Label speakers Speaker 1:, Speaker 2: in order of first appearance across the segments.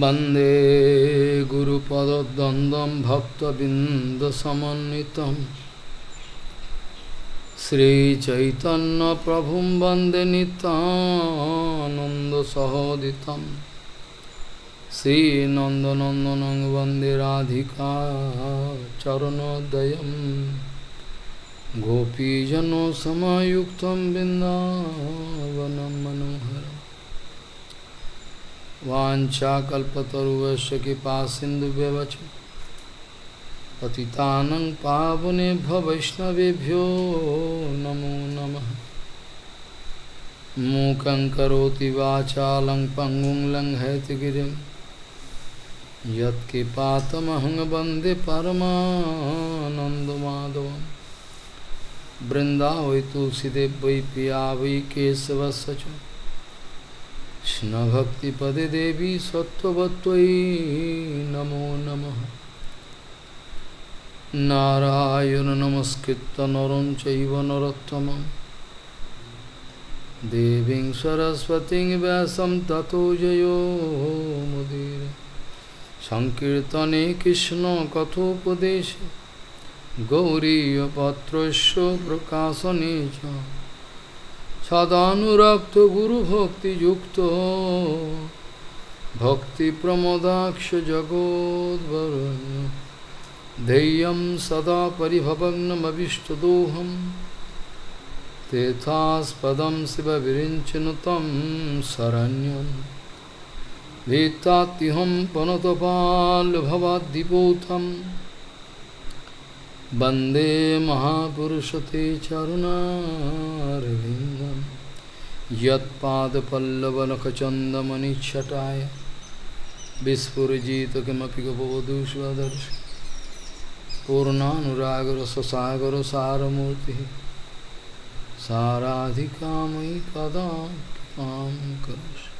Speaker 1: वंदे भक्तबिंदसमित श्रीचैतन प्रभु वंदे वन्दे नितानन्दसहोदितं श्रीनंदनंदन वंदे राधिका चरणोदयं सामुक्त बिन्दावनं मनोहर वाञ्छाकल्पतरुवश कृपा सिन्धुव्यवच पतितानं पावनेभ्य वैष्णवभ्यो नमो नम मूक करोति वाचालं पङ्गुं लङ्घयति गिरिं यत्किपातमहं वन्दे वै तुलसीदेव वै पिया वै केशवस्य কৃষ্ণভক্তিপদে দেবী সত্যবত্তৈ নমো নম নারায়ণ নমস্কৃত নরম চৈব নরোত্তম দেবী সরস্বতী ব্যাসম ততো জয়োমুদীর সংকীর্তনে কৃষ্ণ কথোপদেশে গৌরীপত্র প্রকাশনে চ সদানুরক্ত গুরুভক্তিযুক্ত ভক্তিপ্রমদাক্ষ জগদ্বরণ্য ध्येयं सदा परिभवग्नमभीष्टदोहं तेथास्पदं शिवविरिञ्चन तं शरण्यं भीत्तात्यहं पनतपाल्भवाद्दिपोथम् वन्दे महापुरुषते चरुणारविन्दं यत्पादपल्लवनखचन्दमनिच्छटाय विस्फुरजित किमपि गपवधूष्वदर्श पूर्णानुरागरससागरसारमूर्तिः साराधिकामयि कदा कृपां करोषि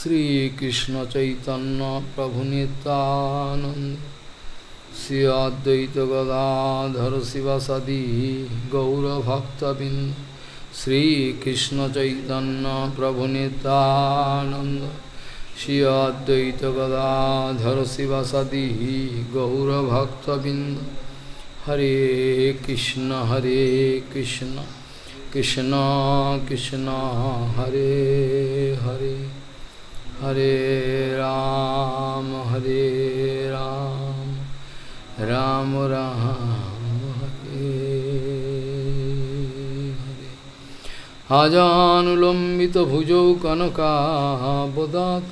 Speaker 1: श्रीकृष्णचैतन्यप्रभुनितानन्द শ্রী অদ্বৈত গদাধর শিবাসাদি গৌরভক্তবিন শ্রীকৃষ্ণ চৈতন্য প্রভু নিতানন্দ শ্রী অদ্বৈত গদাধর শিবাসাদি গৌরভক্তবিন্দ হরে কৃষ্ণ হরে কৃষ্ণ কৃষ্ণ কৃষ্ণ হরে হরে হরে রাম হরে রাম রাম রাম হাজানুলম্বিত ভুজৌ কনকাবদাত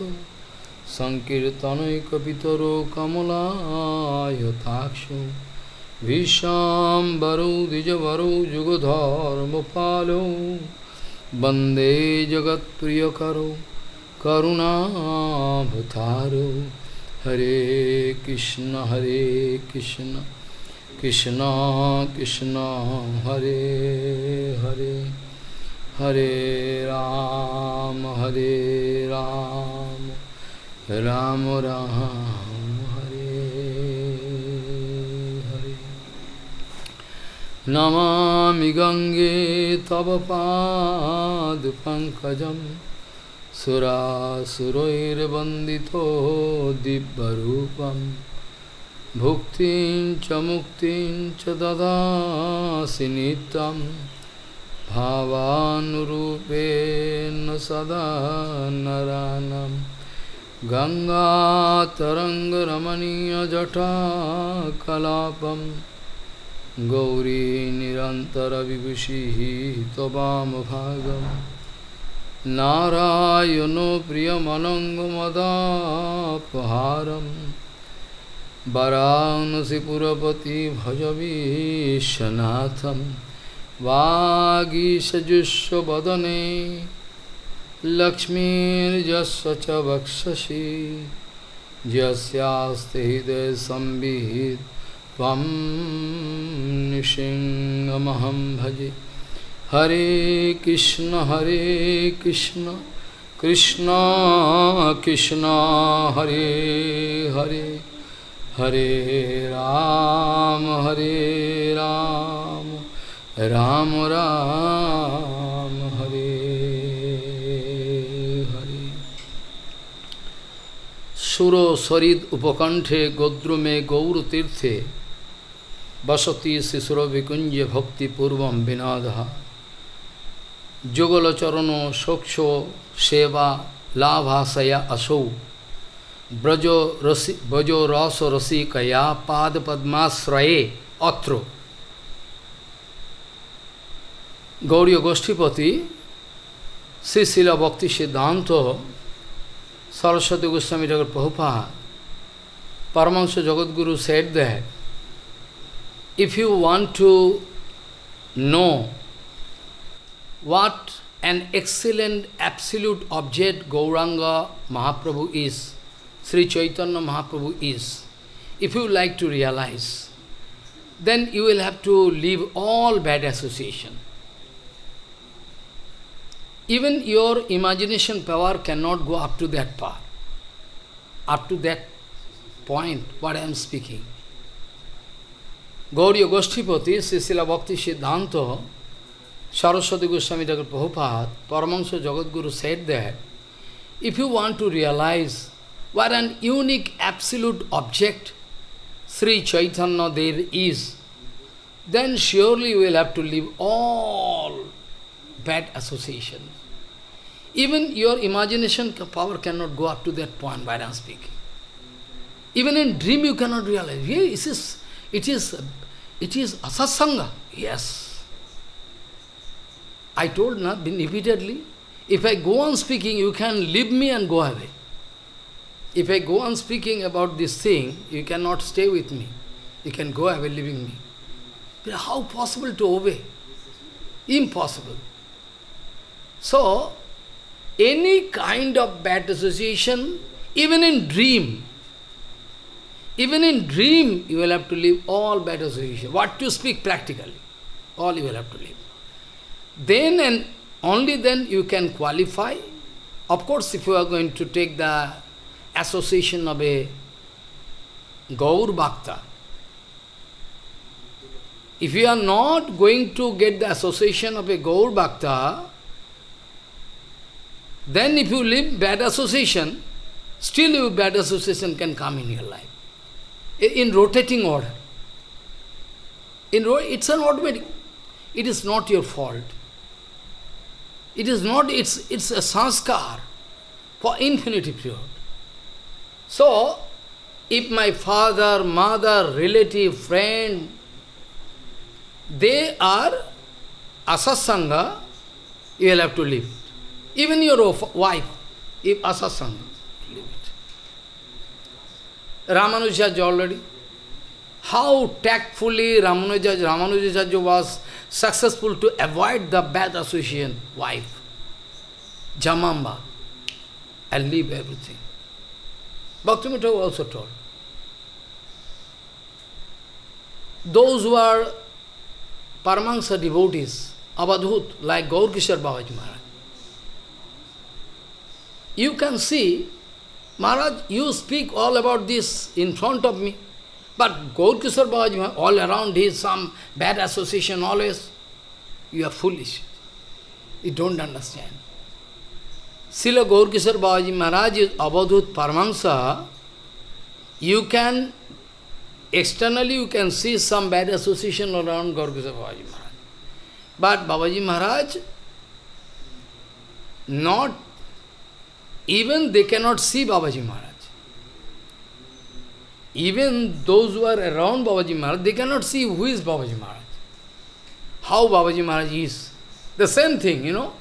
Speaker 1: সংকীর্তনৈকিতর কমলায়তাক্ষ ভীষাম্বরৌ দ্বিজবরৌ যুগধর্মপালৌ বন্দে জগৎপ্রিয়করৌ করুণাভতারৌ हरे कृष्ण हरे कृष्ण कृष्ण कृष्ण हरे हरे हरे राम हरे राम राम राम हरे हरे नमामि गंगे तव पादपङ्कजम् सुरासुरैर्वन्दितो दिव्यरूपं भुक्तिं च मुक्तिं च ददासि नित्यं भावानुरूपेण सदा नरानं गङ्गातरङ्गरमणीयजटा कलापं गौरी निरन्तरविभूषिः नारायणो प्रियमनङ्गमदापहारं वरांसिपुरपति भजवीशनाथं वागीशजुष्वदने लक्ष्मीर्यस्य च वक्षसि यस्यास्ति हृदयसंविहित त्वं निशिङ्गमहं भजे Hare Krishna Hare Krishna Krishna Krishna Hare Hare Hare Ram Hare Ram Ram Ram Hare Hare Suro Sarid Upakanthe Godrume Gaur Tirthe Basati Sisro Vikunje Bhakti Purvam Vinadha जुगलचरणो सोक्षो सेवा लाभाशया असौ ब्रजो रसी ब्रजो रस रसिकया पाद पद्माश्रये अत्र गौरी गोष्ठीपति श्री शिला भक्ति सिद्धांत सरस्वती गोस्वामी जगत पहुपा Paramahansa Jagadguru said that if you want to know what an excellent absolute object Gauranga Mahaprabhu is, Sri Chaitanya Mahaprabhu is, if you like to realize, then you will have to leave all bad association. Even your imagination power cannot go up to that part, up to that point, what I am speaking. Gauriya Goshtipati, Sisila Bhakti Siddhanta, Saraswati Goswami Thakur Prabhupada, Paramahansa Jagadguru said that if you want to realize what an unique absolute object Sri Chaitanya there is, then surely you will have to leave all bad associations. Even your imagination power cannot go up to that point, while I'm speaking. Even in dream you cannot realize. Here it is, it is, it is asasanga. Yes. I told Nabin repeatedly, if I go on speaking, you can leave me and go away. If I go on speaking about this thing, you cannot stay with me. You can go away leaving me. But how possible to obey? Impossible. So, any kind of bad association, even in dream, even in dream, you will have to leave all bad association. What you speak practically, all you will have to leave then and only then you can qualify. Of course, if you are going to take the association of a Gaur Bhakta, if you are not going to get the association of a Gaur Bhakta, then if you live bad association, still your bad association can come in your life. In rotating order. In ro it's an automatic. It is not your fault. It is not, it's, it's a sanskar for infinity period. So, if my father, mother, relative, friend, they are asasanga, you will have to leave. Even your wife, if asasanga, leave it. Ramanuja already how tactfully Ramanuja, Ramanujacharya was successful to avoid the bad association, wife, Jamamba, and leave everything. Bhaktivinoda also told. Those who are Paramahansa devotees, Abadhut, like Gaur Kishore Maharaj, you can see, Maharaj, you speak all about this in front of me. But Gaur Kishore Babaji, all around is some bad association always. You are foolish. You don't understand. Srila Gaur Kishore Babaji Maharaj is Abadhut Paramahansa. You can, externally you can see some bad association around Gaur Kishore Babaji Maharaj. But Babaji Maharaj, not, even they cannot see Babaji Maharaj. Even those who are around Babaji Maharaj, they cannot see who is Babaji Maharaj. How Babaji Maharaj is. The same thing, you know.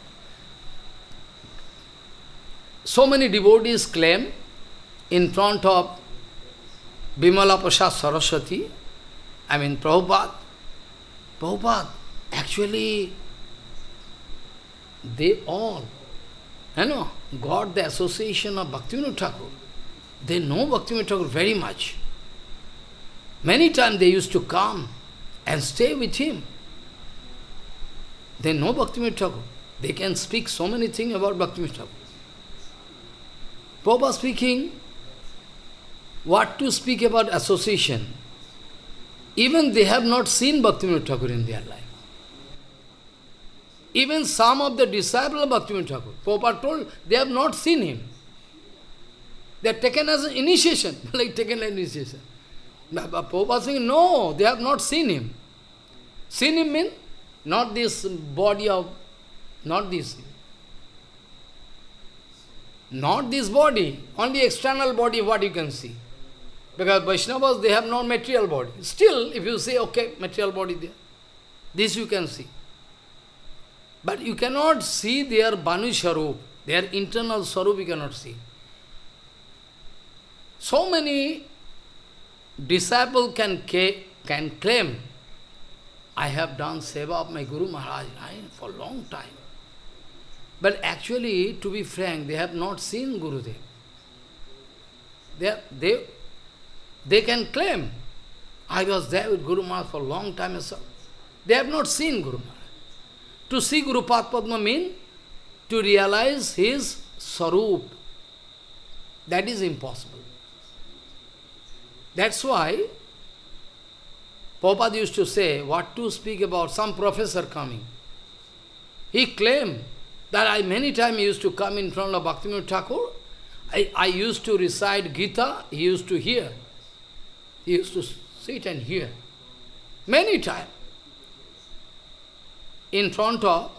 Speaker 1: So many devotees claim in front of Bimala Prasad Saraswati, I mean Prabhupada, Prabhupada, actually, they all, you know, got the association of Bhaktivinoda Thakur. They know Bhaktivinoda Thakur very much. Many times they used to come and stay with him. They know Bhaktivinoda Thakur. They can speak so many things about Bhaktivinoda Thakur. Prabhupada speaking, what to speak about association? Even they have not seen Bhaktivinoda Thakur in their life. Even some of the disciples of Bhaktivinoda Thakur, Prabhupada told, they have not seen him. They are taken as initiation, like taken like initiation. But Prabhupada saying, no, they have not seen him. Seen him means not this body of, not this, not this body, only external body what you can see. Because Vaishnavas, they have no material body. Still, if you say, okay, material body there, this you can see. But you cannot see their Banu Sharup, their internal Sharup you cannot see. So many disciple can, can claim, I have done seva of my Guru Maharaj for a long time. But actually, to be frank, they have not seen Gurudev. They, they, they can claim, I was there with Guru Maharaj for a long time. So they have not seen Guru Maharaj. To see Guru Padma means to realize his sarup. That is impossible. That's why Popad used to say, what to speak about some professor coming. He claimed that I many times used to come in front of Bhaktivinoda Thakur. I, I used to recite Gita, he used to hear. He used to sit and hear. Many times. In front of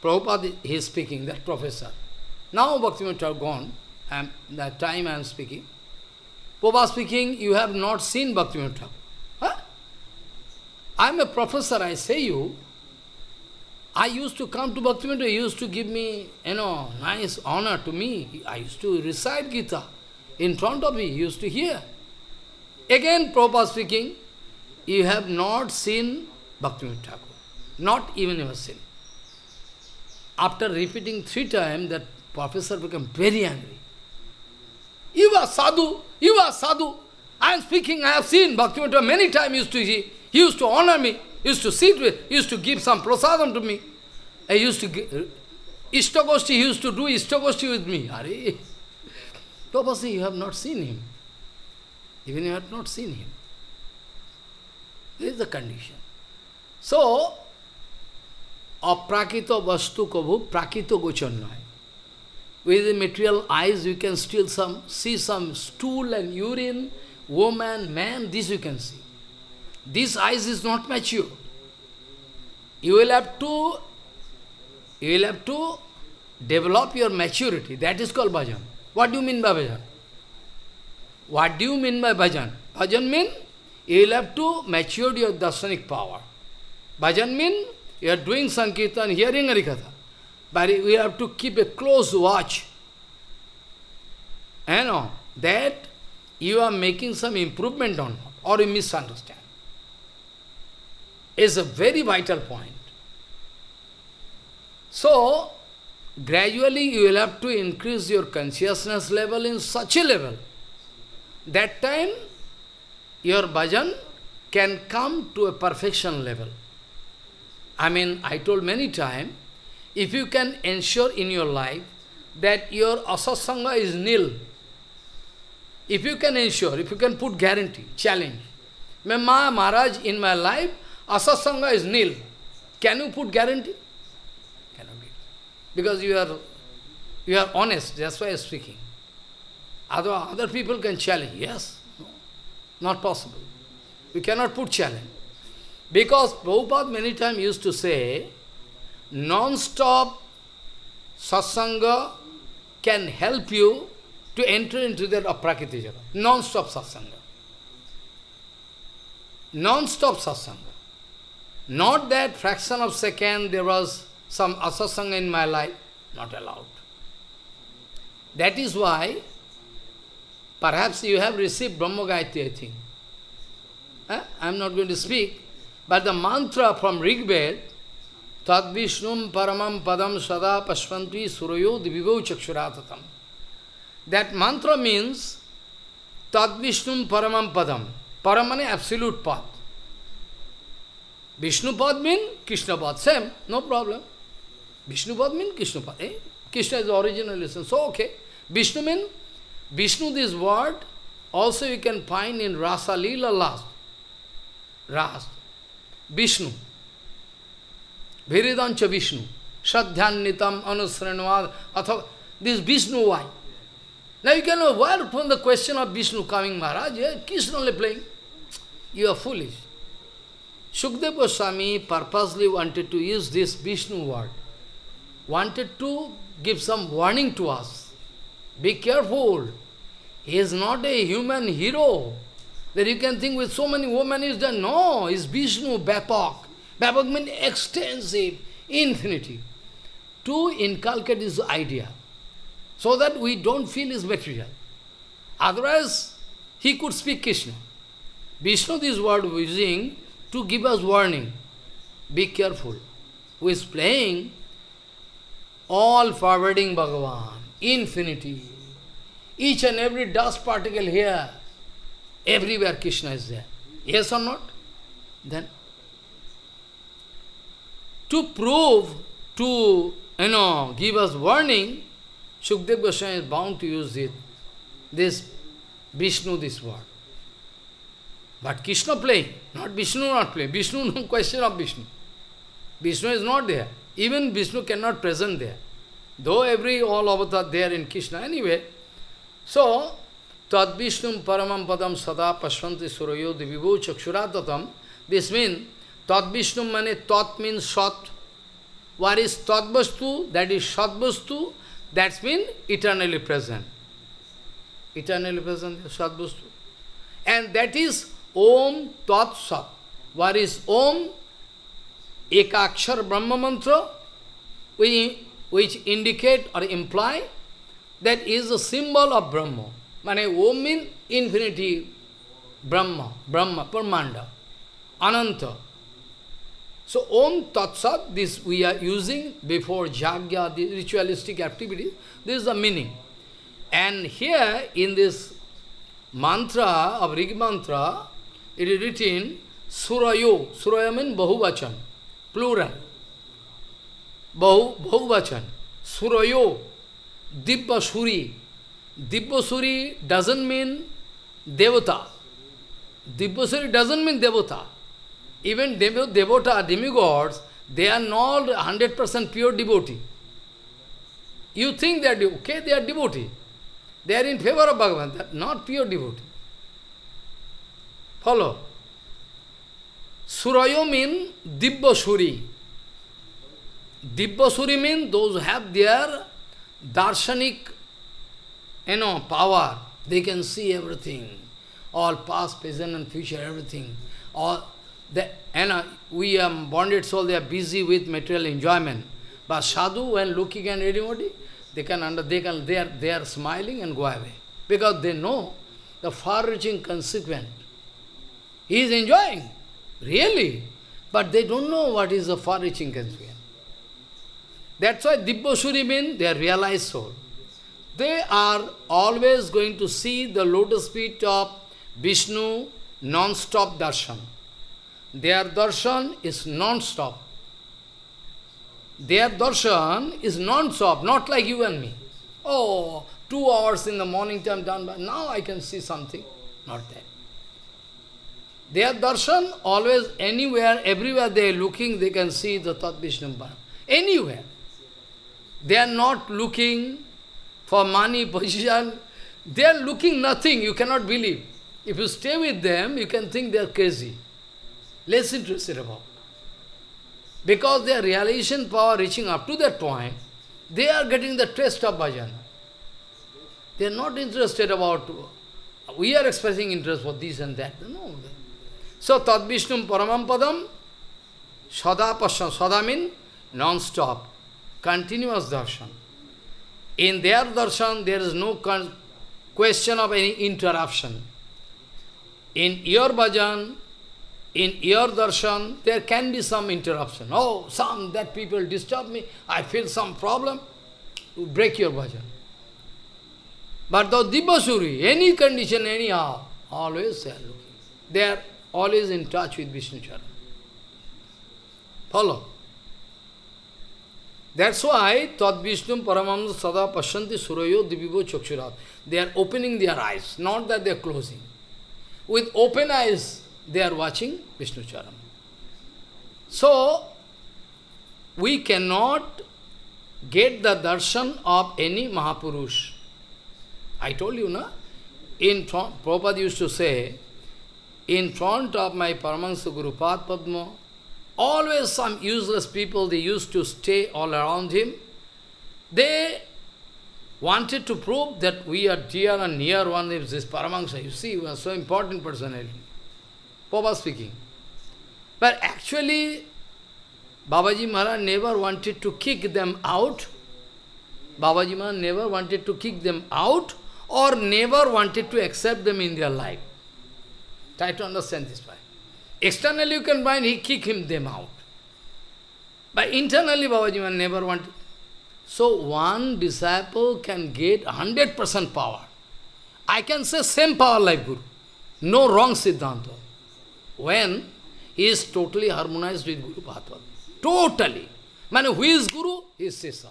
Speaker 1: Prabhupada, he is speaking, that professor. Now Bhaktivinoda Thakur gone, and that time I am speaking. Popa speaking, you have not seen Bhaktivinoda Thakur. Huh? I am a professor, I say you. I used to come to Bhaktivinoda, he used to give me, you know, nice honor to me. I used to recite Gita in front of me, he used to hear. Again, Prabhupada speaking, you have not seen Bhaktivinoda Thakur, not even ever seen. After repeating three times, that professor became very angry. You are sadhu, you are sadhu. I am speaking, I have seen Bhaktivinoda many times used to, he used to honor me, used to sit with, used to give some prasadam to me. I used to give, Ishtagosti, he used to do Ishtagosti with me. Are Tapasya, you have not seen him. Even you have not seen him. This is the condition. So, অপ্রাকৃত vastu কভু prakito গোচর with the material eyes, you can still some, see some stool and urine, woman, man, this you can see. This eyes is not mature. You will have to, you will have to develop your maturity. That is called bhajan. What do you mean by bhajan? What do you mean by bhajan? Bhajan means you will have to mature your darsanic power. Bhajan means you are doing Sankirtan, hearing arikata. But we have to keep a close watch. You know, that you are making some improvement on or you misunderstand. Is a very vital point. So, gradually you will have to increase your consciousness level in such a level. That time, your bhajan can come to a perfection level. I mean, I told many times, if you can ensure in your life that your asasanga is nil, if you can ensure, if you can put guarantee, challenge, my Maharaj, in my life, asasanga is nil. Can you put guarantee? Cannot be. Because you are, you are honest, that's why I'm speaking. Other, other people can challenge, yes, no, not possible. You cannot put challenge. Because Prabhupada many times used to say, non-stop satsanga can help you to enter into that aprakiti jagat. Non-stop satsanga. Non-stop satsanga. Not that fraction of second there was some asatsanga in my life. Not allowed. That is why perhaps you have received Brahma Gayatri, I think. Eh? I am not going to speak. But the mantra from Rigveda Tad Vishnum Paramam Padam Sada Pashvanti Surayod Vivo Chakshuratatam. That mantra means Tad Vishnum Paramam Padam. Param absolute path. Vishnu path means Krishna path. Same, no problem. Vishnu path means Krishna path. Eh? Krishna is the original lesson. So, okay. Vishnu means Vishnu, this word, also you can find in Rasa Leela last. Ras. Vishnu. भेरिदंच Vishnu सध्यान्वितम अनुसरणवाद अथवा this Vishnu why now you can know word from the question of Vishnu coming Maharaj Krishna ले playing you are full is Sukhdev Goswami purposely wanted to use this Vishnu word wanted to give some warning to us be careful he is not a human hero there you can think with so many women is the no is Vishnu बैपॉक Vyapak means extensive, infinity. To inculcate this idea, so that we don't feel his material. Otherwise, he could speak Krishna. Vishnu, this word using to give us warning. Be careful. Who is playing all forwarding Bhagavan, infinity. Each and every dust particle here, everywhere Krishna is there. Yes or not? Then to prove, to, you know, give us warning, Shukdev Goswami is bound to use it, this Vishnu, this word. But Krishna playing, not Vishnu not playing. Vishnu, no question of Vishnu. Vishnu is not there. Even Vishnu cannot present there. Though every all avatar there in Krishna anyway. So, Tad Vishnu Paramam Padam Sada Pashvanti Surayo Divivo Chakshuratatam. This means Tat Vishnu means Tat means Sat. What is Tat Vastu? That is Sat Vastu. That means eternally present. Eternally present Sat Vastu. And that is Om Tat Sat. What is Om? Ekakshar Brahma Mantra, which, which indicate or imply that is a symbol of Brahma. Mane Om means infinity, Brahma, Brahma, Parmanda, Ananta. So Om Tatsat, this we are using before Jagya, the ritualistic activity, this is the meaning. And here in this mantra of Rig Mantra, it is written Surayo. Surayamin means plural. Bahu, Bahuvachan. Surayo, Dipasuri. Dipasuri doesn't mean Devata. Dipasuri doesn't mean Devata. even devo devota, demigods, they are not 100% pure devotee. You think they are, okay, they are devotee. They are in favor of Bhagavan, that not pure devotee. Follow. Surayo means Dibba Suri. Dibba Suri means those who have their darshanic you know, power. They can see everything. All past, present and future, everything. All and uh, we um, bonded soul, they are busy with material enjoyment. But sadhu, when looking at anybody, they can under they can they are they are smiling and go away. Because they know the far-reaching consequence. He is enjoying, really. But they don't know what is the far-reaching consequence. That's why Dibbasuri means they are realized soul. They are always going to see the lotus feet of Vishnu non-stop darshan. Their darshan is non-stop. Their darshan is non-stop, not like you and me. Oh, two hours in the morning time done, but now I can see something. Not that. Their darshan always anywhere, everywhere they are looking, they can see the Tat Vishnu Anywhere. They are not looking for money, position. They are looking nothing, you cannot believe. If you stay with them, you can think they are crazy less interested about. Because their realization power reaching up to that point, they are getting the taste of bhajan. They are not interested about, we are expressing interest for this and that. No. So, Tad Vishnu Paramam Padam, Sada Pashan, Sada means non-stop, continuous darshan. In their darshan, there is no question of any interruption. In your bhajan, in your darshan, there can be some interruption. Oh, some that people disturb me, I feel some problem, you break your bhajan. But the dibasuri, any condition, anyhow, always they are looking. They are always in touch with Vishnu Charan. Follow. That's why Tad Vishnu Paramamsa Sada Pashanti Surayo Dibibo Chakshurat. They are opening their eyes, not that they are closing. With open eyes, they are watching Vishnu Charam. So, we cannot get the darshan of any Mahapurush. I told you, na? In front, Prabhupada used to say, in front of my Paramahansa Guru Pad Padma, always some useless people, they used to stay all around him. They wanted to prove that we are dear and near one of this Paramahansa. You see, he was so important personality. Baba speaking. But actually, Babaji Maharaj never wanted to kick them out. Babaji Maharaj never wanted to kick them out or never wanted to accept them in their life. Try to understand this point. Externally you can find he kick him them out. But internally Babaji Maharaj never wanted. So one disciple can get 100% power. I can say same power like Guru. No wrong Siddhanta when he is totally harmonized with Guru Bhatvat. Totally. Man, who is Guru? is Sisa.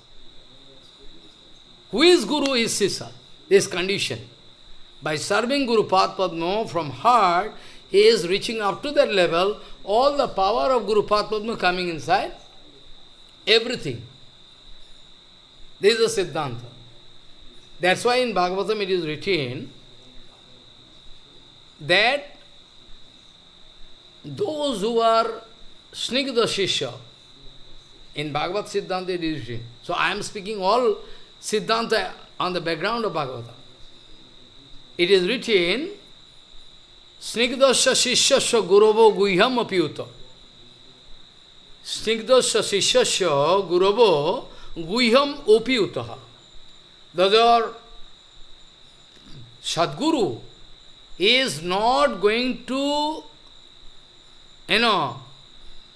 Speaker 1: Who is Guru? is Sisa. This condition. By serving Guru Padma from heart, he is reaching up to that level, all the power of Guru Padma coming inside, everything. This is a Siddhanta. That's why in Bhagavatam it is written that those who are snigdha shishya, in Bhagavad Siddhanta it is So I am speaking all Siddhanta on the background of Bhagavad. It is written, Snigdasya Shishyasya Gurobo Guhyam Apyuta. Snigdasya Shishyasya Gurobo Guhyam Opiyuta. Those are Sadguru is not going to you know,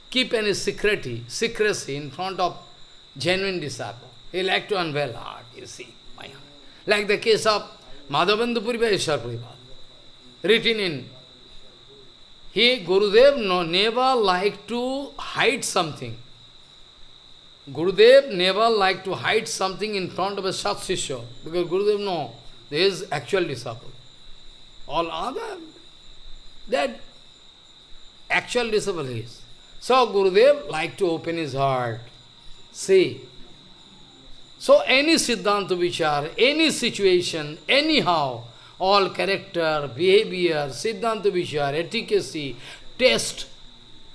Speaker 1: keep any secrecy, secrecy in front of genuine disciple. He like to unveil heart, you see, my heart. Like the case of Madhavendu Puriveshwar written in. He, Gurudev, no, never like to hide something. Gurudev never like to hide something in front of a Sat Sishya, because Gurudev no, there is actual disciple. All other, that actual disabilities. So, Guru So Gurudev like to open his heart. See. So any Siddhanta Vichar, any situation, anyhow, all character, behavior, Siddhanta Vichar, efficacy, test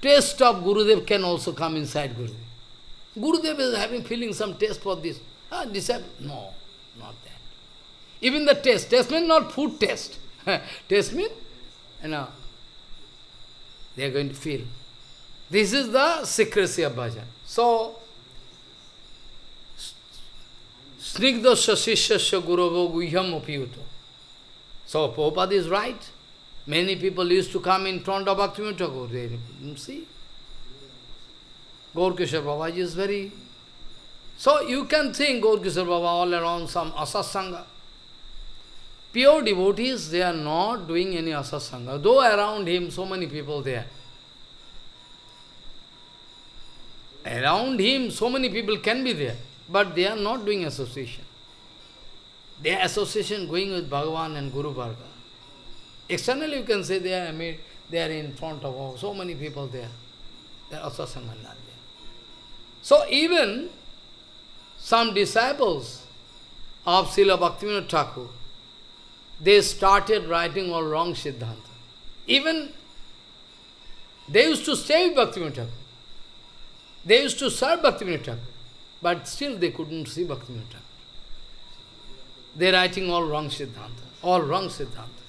Speaker 1: test of Gurudev can also come inside Gurudev. Gurudev is having feeling some test for this. Ah, disciple, no, not that. Even the test. Test means not food test. Test means, you know, they are going to feel. This is the secrecy of bhajan. So, Snigdasya Sishyasya Guruvo Guhyam Upiyuto. So, Prabhupada is right. Many people used to come in front of Bhaktivinoda Thakur. They see. Gaur Kishore Babaji is very... So, you can think Gaur Kishore Baba all around some asasanga. Pure devotees, they are not doing any asasanga, though around him so many people there. Around him so many people can be there, but they are not doing association. Their association going with Bhagavan and Guru Bhargava. Externally you can say they are, made, they are in front of so many people there. They are asasanga not there. So even some disciples of Srila Bhaktivinoda Thakur, they started writing all wrong Siddhanta. Even they used to save Bhaktivinoda Thakur. They used to serve Bhaktivinoda Thakur, but still they couldn't see Bhaktivinoda Thakur. They're writing all wrong Siddhanta, all wrong Siddhanta.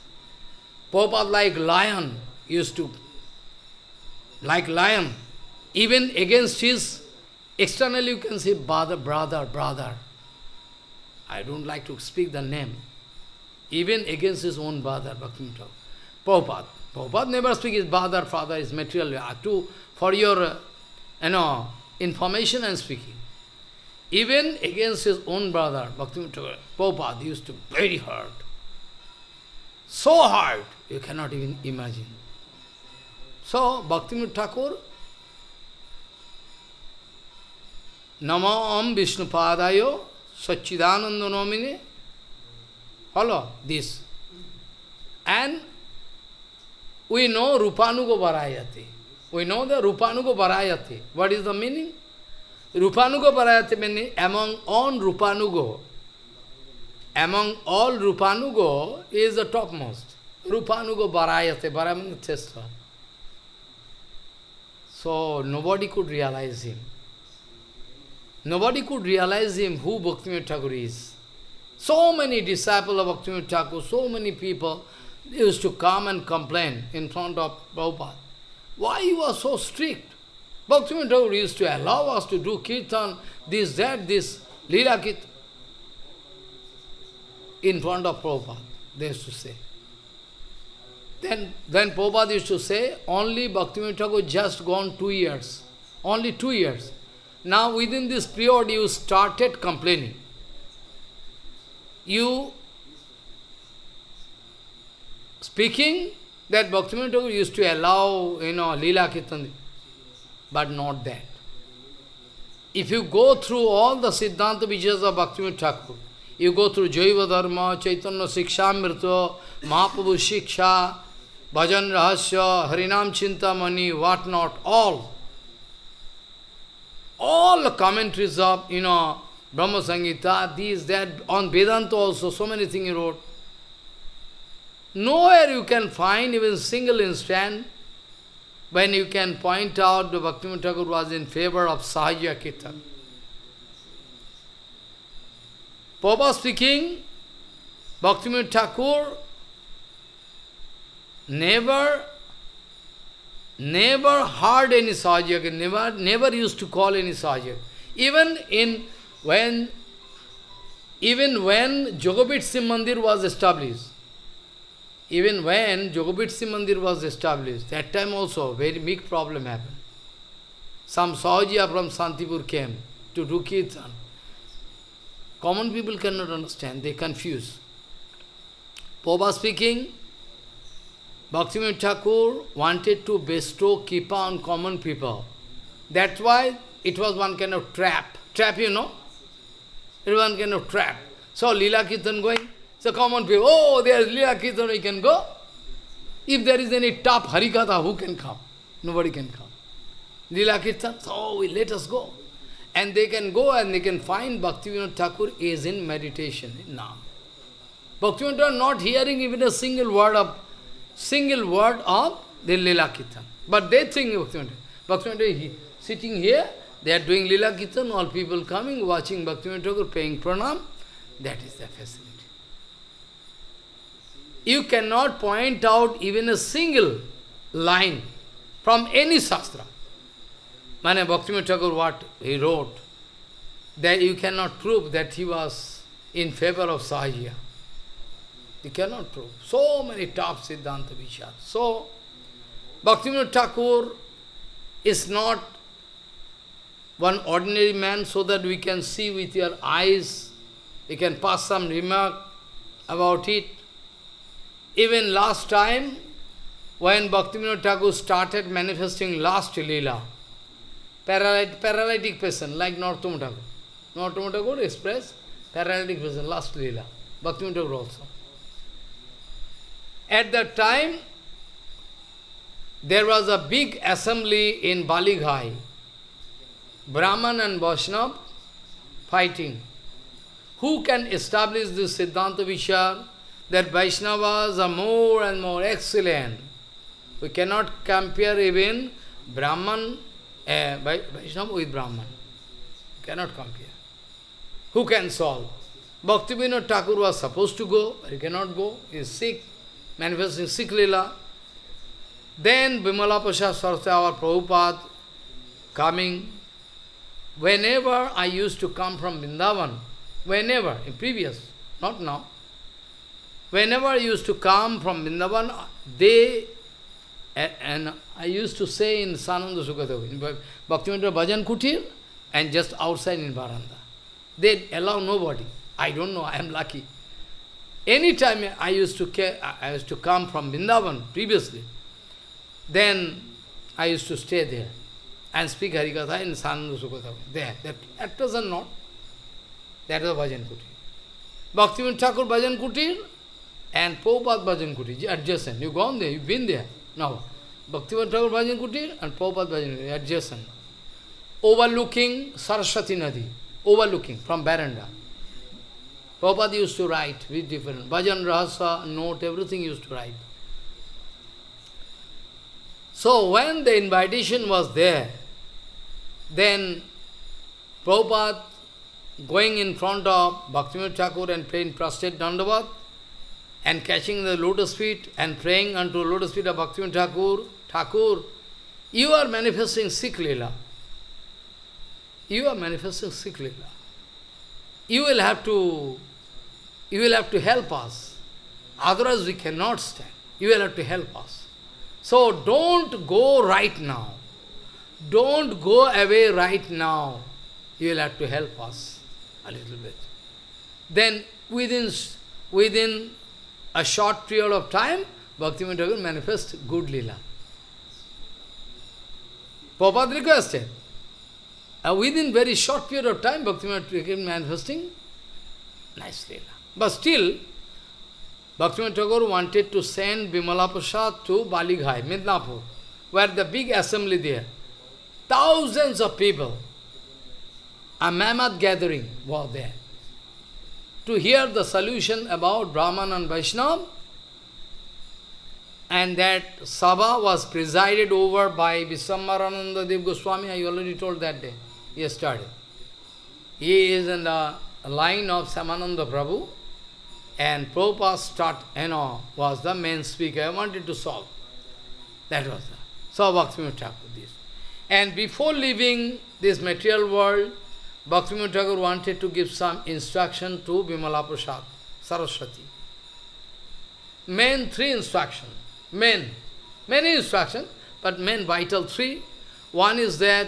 Speaker 1: Prabhupada like lion used to, like lion, even against his, externally you can say brother, brother, brother. I don't like to speak the name even against his own brother, Bhaktivinoda Thakur. Prabhupada. Prabhupada never speaks his brother, father is material. To, for your uh, you know, information and speaking. Even against his own brother, Bhaktivinoda Thakur, Prabhupada used to very hard. So hard, you cannot even imagine. So, Bhaktivinoda Thakur नमो ओम विष्णुपादाय सच्चिदानंद Follow this. And we know Rupanugo Varayati. We know the Rupanugo Varayati. What is the meaning? rupanuga Varayati means among all Rupanugo, among all Rupanugo is the topmost. Rupanugo Varayate, Varamana Chesta. So nobody could realize him. Nobody could realize him who Bhakti Thakur is. So many disciples of Bhakti Thakur, so many people used to come and complain in front of Prabhupada. Why you are so strict? Bhakti Thakur used to allow us to do kirtan, this, that, this, lila kirtan. In front of Prabhupada, they used to say. Then, then Prabhupada used to say, only Bhakti Thakur just gone two years. Only two years. Now within this period you started complaining you speaking that Bhaktivinoda Thakur used to allow, you know, Leela kithandi, but not that. If you go through all the Siddhanta Vijas of Bhaktivinoda Thakur, you go through Jaiva Dharma, Chaitanya Siksha Mrita, Mahaprabhu Shiksha, Bhajan Rahasya, Harinam Chintamani, what not, all. All commentaries of, you know, Brahma Sangita, these, that, on Vedanta also, so many things he wrote. Nowhere you can find even single instant when you can point out the Bhaktivinoda Thakur was in favor of Sahaja Kirtan. Papa speaking, Bhaktivinoda Thakur never, never heard any Sahaja, never, never used to call any Sahaja, Even in when even when Jogobit Singh Mandir was established, even when Jogobit Singh Mandir was established, that time also very big problem happened. Some Sahajiya from Santipur came to do Kirtan. Common people cannot understand, they confuse. Poba speaking, Bhaktivinoda Thakur wanted to bestow Kipa on common people. That's why it was one kind of trap. Trap, you know, Everyone kind of trap. So Lila Kirtan going. So common people, oh, there is Lila Kirtan, we can go. If there is any top Harikatha, who can come? Nobody can come. Lila Kirtan, so we, let us go. And they can go and they can find Bhaktivinoda Thakur is in meditation in Nam. Bhaktivinoda not hearing even a single word of single word of the Lila Kirtan. But they think Bhaktivinoda. Bhaktivinoda is sitting here they are doing Lila Kirtan, all people coming, watching Bhakti Thakur, paying pranam. That is the facility. You cannot point out even a single line from any Shastra. Mane Bhakti Thakur, what he wrote, that you cannot prove that he was in favor of sahaja. You cannot prove. So many top Siddhanta Vishas. So, Bhakti Thakur is not one ordinary man so that we can see with your eyes, we can pass some remark about it. Even last time, when Bhaktivinoda Thakur started manifesting last Leela, paralytic, paralytic person like Narottam Thakur. Thakur expressed paralytic person last Leela, Bhaktivinoda Thakur also. At that time, there was a big assembly in Balighai. Brahman and Vaishnav fighting. Who can establish this Siddhanta Vishar that Vaishnavas are more and more excellent? We cannot compare even Brahman, uh, Vaishnav with Brahman. We cannot compare. Who can solve? Bhaktivinoda Thakur was supposed to go, but he cannot go. He is sick, manifesting sick lila. Then Bimala Prasad Saraswati, our Prabhupada, coming whenever I used to come from Vrindavan, whenever, in previous, not now, whenever I used to come from Vrindavan, they, and, I used to say in Sananda Sukadeva, in Bhaktivinoda Bhajan Kutir, and just outside in Varanda. They allow nobody. I don't know, I am lucky. Anytime I used to care, I used to come from Vrindavan previously, then I used to stay there and speak Harikatha in Sananda Sukhatha. There, that, actors are not. That is the Bhajan Kutir. Bhaktivinoda Thakur Bhajan Kutir and Prabhupada Bhajan Kutir, adjacent. You've gone there, you've been there. Now, Bhaktivinoda Thakur Bhajan Kutir and Prabhupada Bhajan Kutir, adjacent. Overlooking Saraswati Nadi, overlooking from veranda. Prabhupada used to write with different bhajan, rasa note, everything used to write. So when the invitation was there, then Prabhupada going in front of Bhaktivinoda Thakur and praying prostrate Dandavat and catching the lotus feet and praying unto lotus feet of Bhaktivinoda Thakur, Thakur, you are manifesting sick Leela. You are manifesting sick Leela. You will have to you will have to help us. Otherwise we cannot stand. You will have to help us. So don't go right now. Don't go away right now. You will have to help us a little bit. Then within, within a short period of time, Bhaktivinoda Thakur manifests good lila. Prabhupada requested. And uh, within very short period of time, Bhaktivinoda Thakur manifesting nice lila. But still, Bhaktivinoda Thakur wanted to send Bimala Prasad to Balighai, Midnapur, where the big assembly there. Thousands of people, a mammoth gathering were there to hear the solution about Brahman and Vaishnava and that Sabha was presided over by Viswamarananda Dev Goswami, I already told that day, yesterday. He is in the line of Shyamananda Prabhu and Prabhupada start, you know, was the main speaker. I wanted to solve. That was the. So Bhaktivinoda Thakur this. And before leaving this material world, Bhaktivinoda Thakur wanted to give some instruction to Bimala Prasad, Saraswati. Main three instruction, main, many instruction, but main vital three. One is that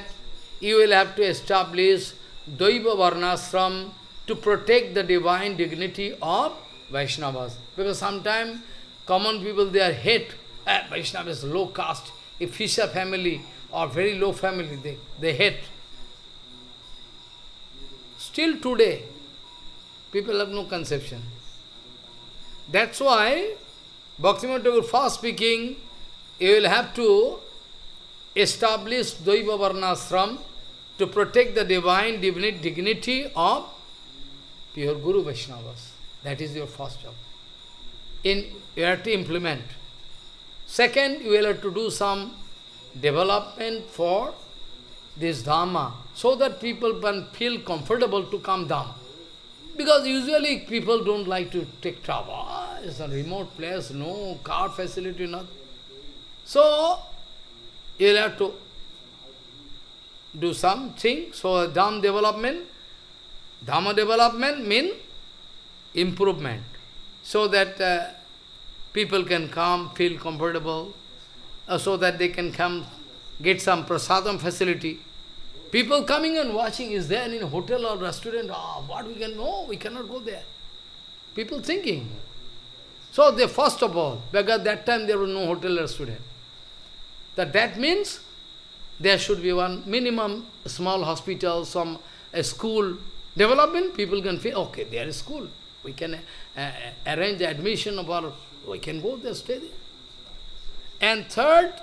Speaker 1: you will have to establish Daiva Varnasram to protect the divine dignity of Vaishnavas. Because sometimes common people, they are hate. Eh, ah, Vaishnavas low caste, a fisher family, or very low family, they, they hate. Still today, people have no conception. That's why Bhaktivinoda Thakur first speaking, you will have to establish Daiva Varnasram to protect the divine dignity of pure Guru Vaishnavas. That is your first job. In, you have to implement. Second, you will have to do some development for this Dhamma, so that people can feel comfortable to come down. Because usually people don't like to take travel. Ah, it's a remote place, no car facility, nothing. So, you'll have to do something. So, Dham development, Dhamma development means improvement. So that uh, people can come, feel comfortable. Uh, so that they can come get some prasadam facility. People coming and watching, is there in hotel or restaurant? Oh, what we can, no, we cannot go there. People thinking. So they, first of all, because that time there was no hotel restaurant. That that means there should be one minimum small hospital, some a school development. People can feel, okay, there is school. We can uh, uh arrange admission of our, we can go there, stay there. And third,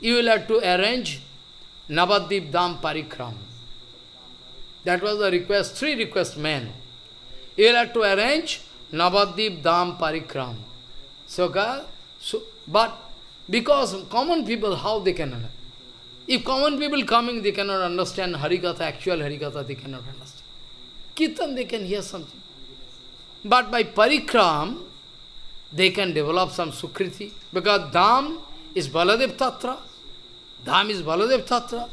Speaker 1: you will have to arrange Navadip Dham Parikram. That was the request, three request men. You will have to arrange Navadip Dham Parikram. So, so, but because common people, how they can If common people coming, they cannot understand Harikatha, actual Harikatha, they cannot understand. Kirtan, they can hear something. But by Parikram, they can develop some Sukriti. Because Dham is Baladev Tattva. Dham is Baladev Tattva.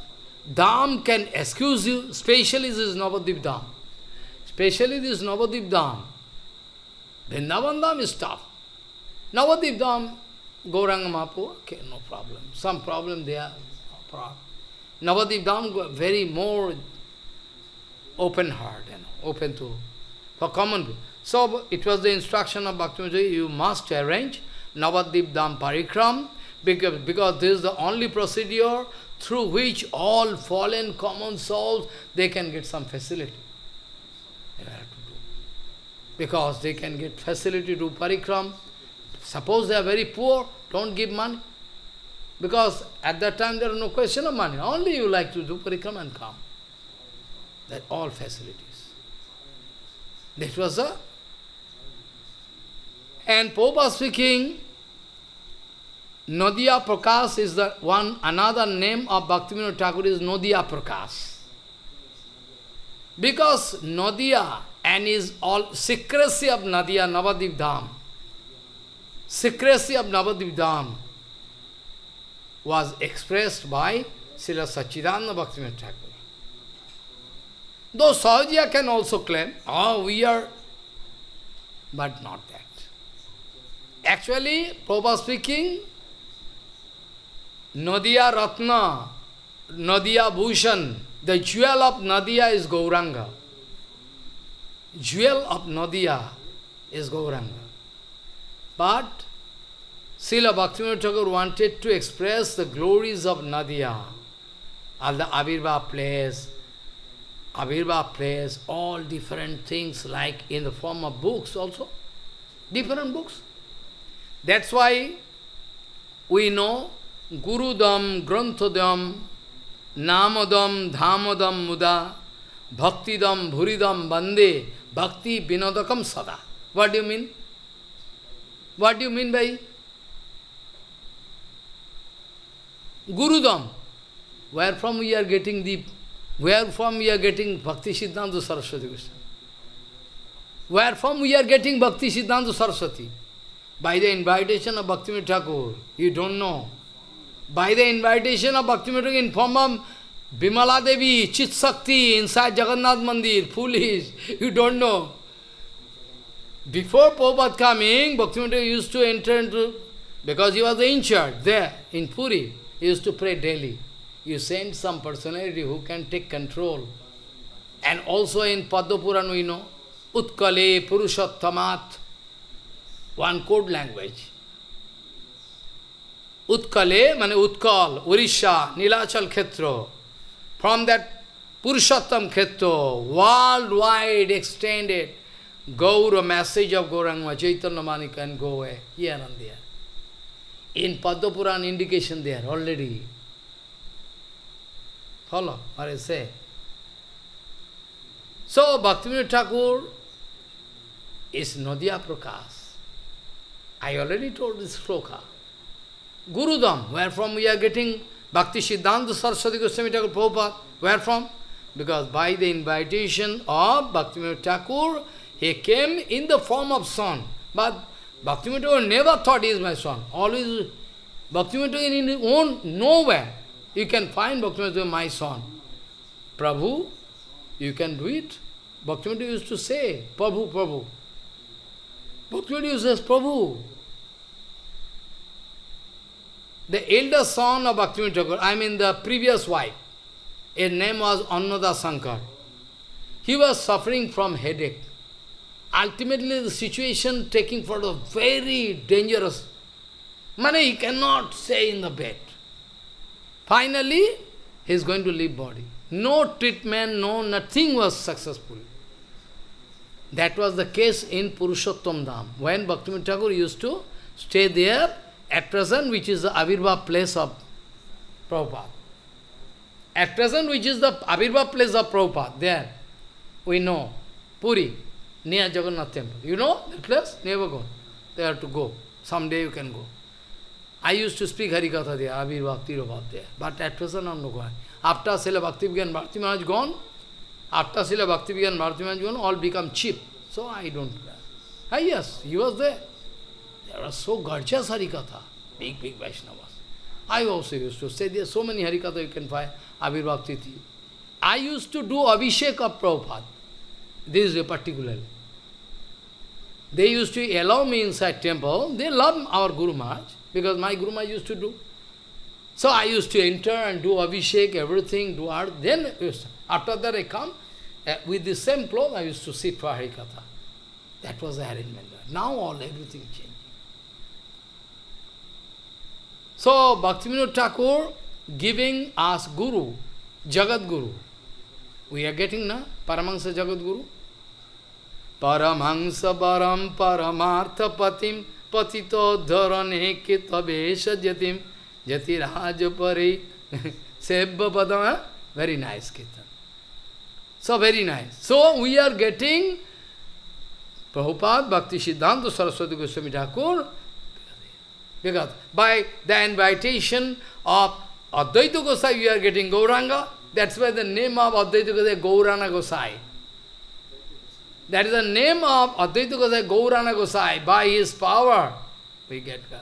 Speaker 1: Dham can excuse you, especially this Navadip Dham. Especially this Navadip Dham. Vrindavan Dham is tough. Navadip Dham, Gauranga Mahaprabhu, okay, no problem. Some problem there, no problem. Navadip Dham, very more open heart, and open to, for common people. So it was the instruction of Bhaktivinoda, you must arrange Navadip Dham Parikram because, because this is the only procedure through which all fallen common souls, they can get some facility. Because they can get facility to parikram. Suppose they are very poor, don't give money. Because at that time there is no question of money. Only you like to do parikram and come. That all facilities. This was a and Pope was speaking, Nadiya Prakash is the one, another name of Bhaktivinoda Thakur is Nadiya Prakash. Because Nadiya and is all secrecy of Nadiya, Navadip Dham, secrecy of Navadip Dham was expressed by Srila Sachidananda Bhaktivinoda Thakur. Though Sahajiya can also claim, oh, we are, but not Actually, Prabhupada speaking, Nadia Ratna, Nadia Bhushan, the jewel of Nadia is Gauranga. Jewel of Nadia is Gauranga. But Srila Bhaktivinoda Thakur wanted to express the glories of Nadia, all the Abhirva place, Abhirva place, all different things like in the form of books also, different books. That's why we know Gurudam, Granthadam, Namadam, Dhamadam, Muda, Bhaktidam, Bhuridam, Bande, Bhakti, Vinodakam, Sada. What do you mean? What do you mean by Gurudam? Where from we are getting the, where from we are getting Bhakti Siddhanta Saraswati Krishna? Where from we are getting Bhakti Siddhanta Saraswati? by the invitation of Bhakti Thakur. You don't know. By the invitation of Bhaktivinoda in form of Bimala Devi, Chit Sakti inside Jagannath Mandir, foolish, you don't know. Before Prabhupada coming, Bhakti Bhaktivinoda used to enter into, because he was the in there in Puri, he used to pray daily. You send some personality who can take control. And also in Padma Puran we know, Utkale Purushottamat, one code language उत्कले माने उत्कल उड़ीसा नीलाचल क्षेत्र from that Purushottam क्षेत्र world wide extended Gaur message of Gauranga Chaitanya मानिक and go a आनंद there in Padmapurana indication there already follow अरे say so भक्तिवीर Thakur is Nadia Prakash I already told this sloka. Gurudam, where from we are getting Bhakti Siddhanta Saraswati Goswami Thakur Prabhupada. Where from? Because by the invitation of Bhaktivinoda Thakur, he came in the form of son. But Bhaktivinoda Thakur never thought he is my son. Always, Bhaktivinoda Thakur in his own, nowhere, you can find Bhaktivinoda Thakur, my son. Prabhu, you can do it. Bhaktivinoda used to say, Prabhu, Prabhu. Putuli says, Prabhu, the elder son of Bhaktivinoda Thakur, I mean the previous wife, his name was Annada Shankar. He was suffering from headache. Ultimately, the situation taking for the very dangerous. Money he cannot stay in the bed. Finally, he is going to leave body. No treatment, no nothing was successful. That was the case in Purushottam Dham, when Bhaktivinoda Thakur used to stay there at present, which is the Avirva place of Prabhupada. At present, which is the Avirva place of Prabhupada, there, we know, Puri, near Jagannath temple. You know that place? Never go. They have to go. Someday you can go. I used to speak Harikatha there, Avirva Bhakti there, but at present I am not going. After Sela Bhakti began, Bhakti Maharaj gone, After Srila Bhaktivedanta Bharatiman Jivan, all become cheap. So I don't care. Ah, yes, he was there. There was so gorgeous Harikatha, big, big Vaishnavas. I also used to say, there so many Harikatha you can find, Abhirbhav Titi. I used to do Abhishek of Prabhupada. This is a particular. They used to allow me inside temple. They love our Guru Maharaj, because my Guru Maharaj used to do. So I used to enter and do Abhishek, everything, do art. Then, after that I come, Uh, with the same clothes I used to sit for Harikatha. That was the arrangement. Now all everything changed. So Bhaktivinoda Thakur giving us Guru, Jagat Guru. We are getting na Paramahansa Jagat Guru. Paramahansa Param Paramartha Patim Patito Dharane Kitabesha Jatim Jati Raj Pare Sebba Padama. Very nice Kita. So very nice. So we are getting Prabhupada, Bhakti Siddhanta Saraswati Goswami Thakur, because by the invitation of Advaita Gosai, we are getting Gauranga. That's why the name of Advaita Gosai is Gaurana Gosai. That is the name of Advaita Gosai, Gaurana Gosai. By his power, we get God.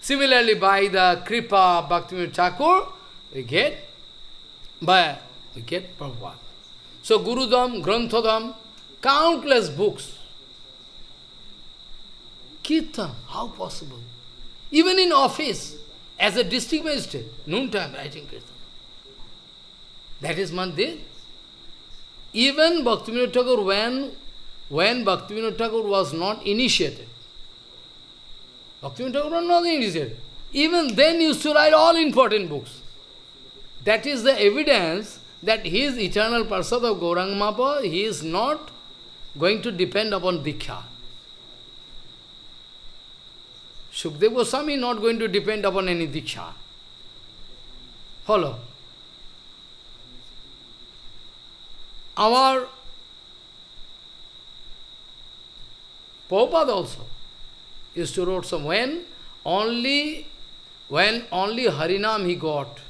Speaker 1: Similarly, by the Kripa bhakti Thakur, we get, by, we get Prabhupada. So Gurudam, Granthadam, countless books. Kirtan, how possible? Even in office, as a district magistrate, noontime writing Kirtan. That is Mandir. Even Bhaktivinoda Thakur, when, when Bhaktivinoda Thakur was not initiated, Bhaktivinoda Thakur was not initiated, even then used to write all important books. That is the evidence that he is eternal Parshad of Gaurang he is not going to depend upon Diksha. Sukdev Goswami not going to depend upon any Diksha. Follow. Our Prabhupada also used to wrote some when only when only Harinam he got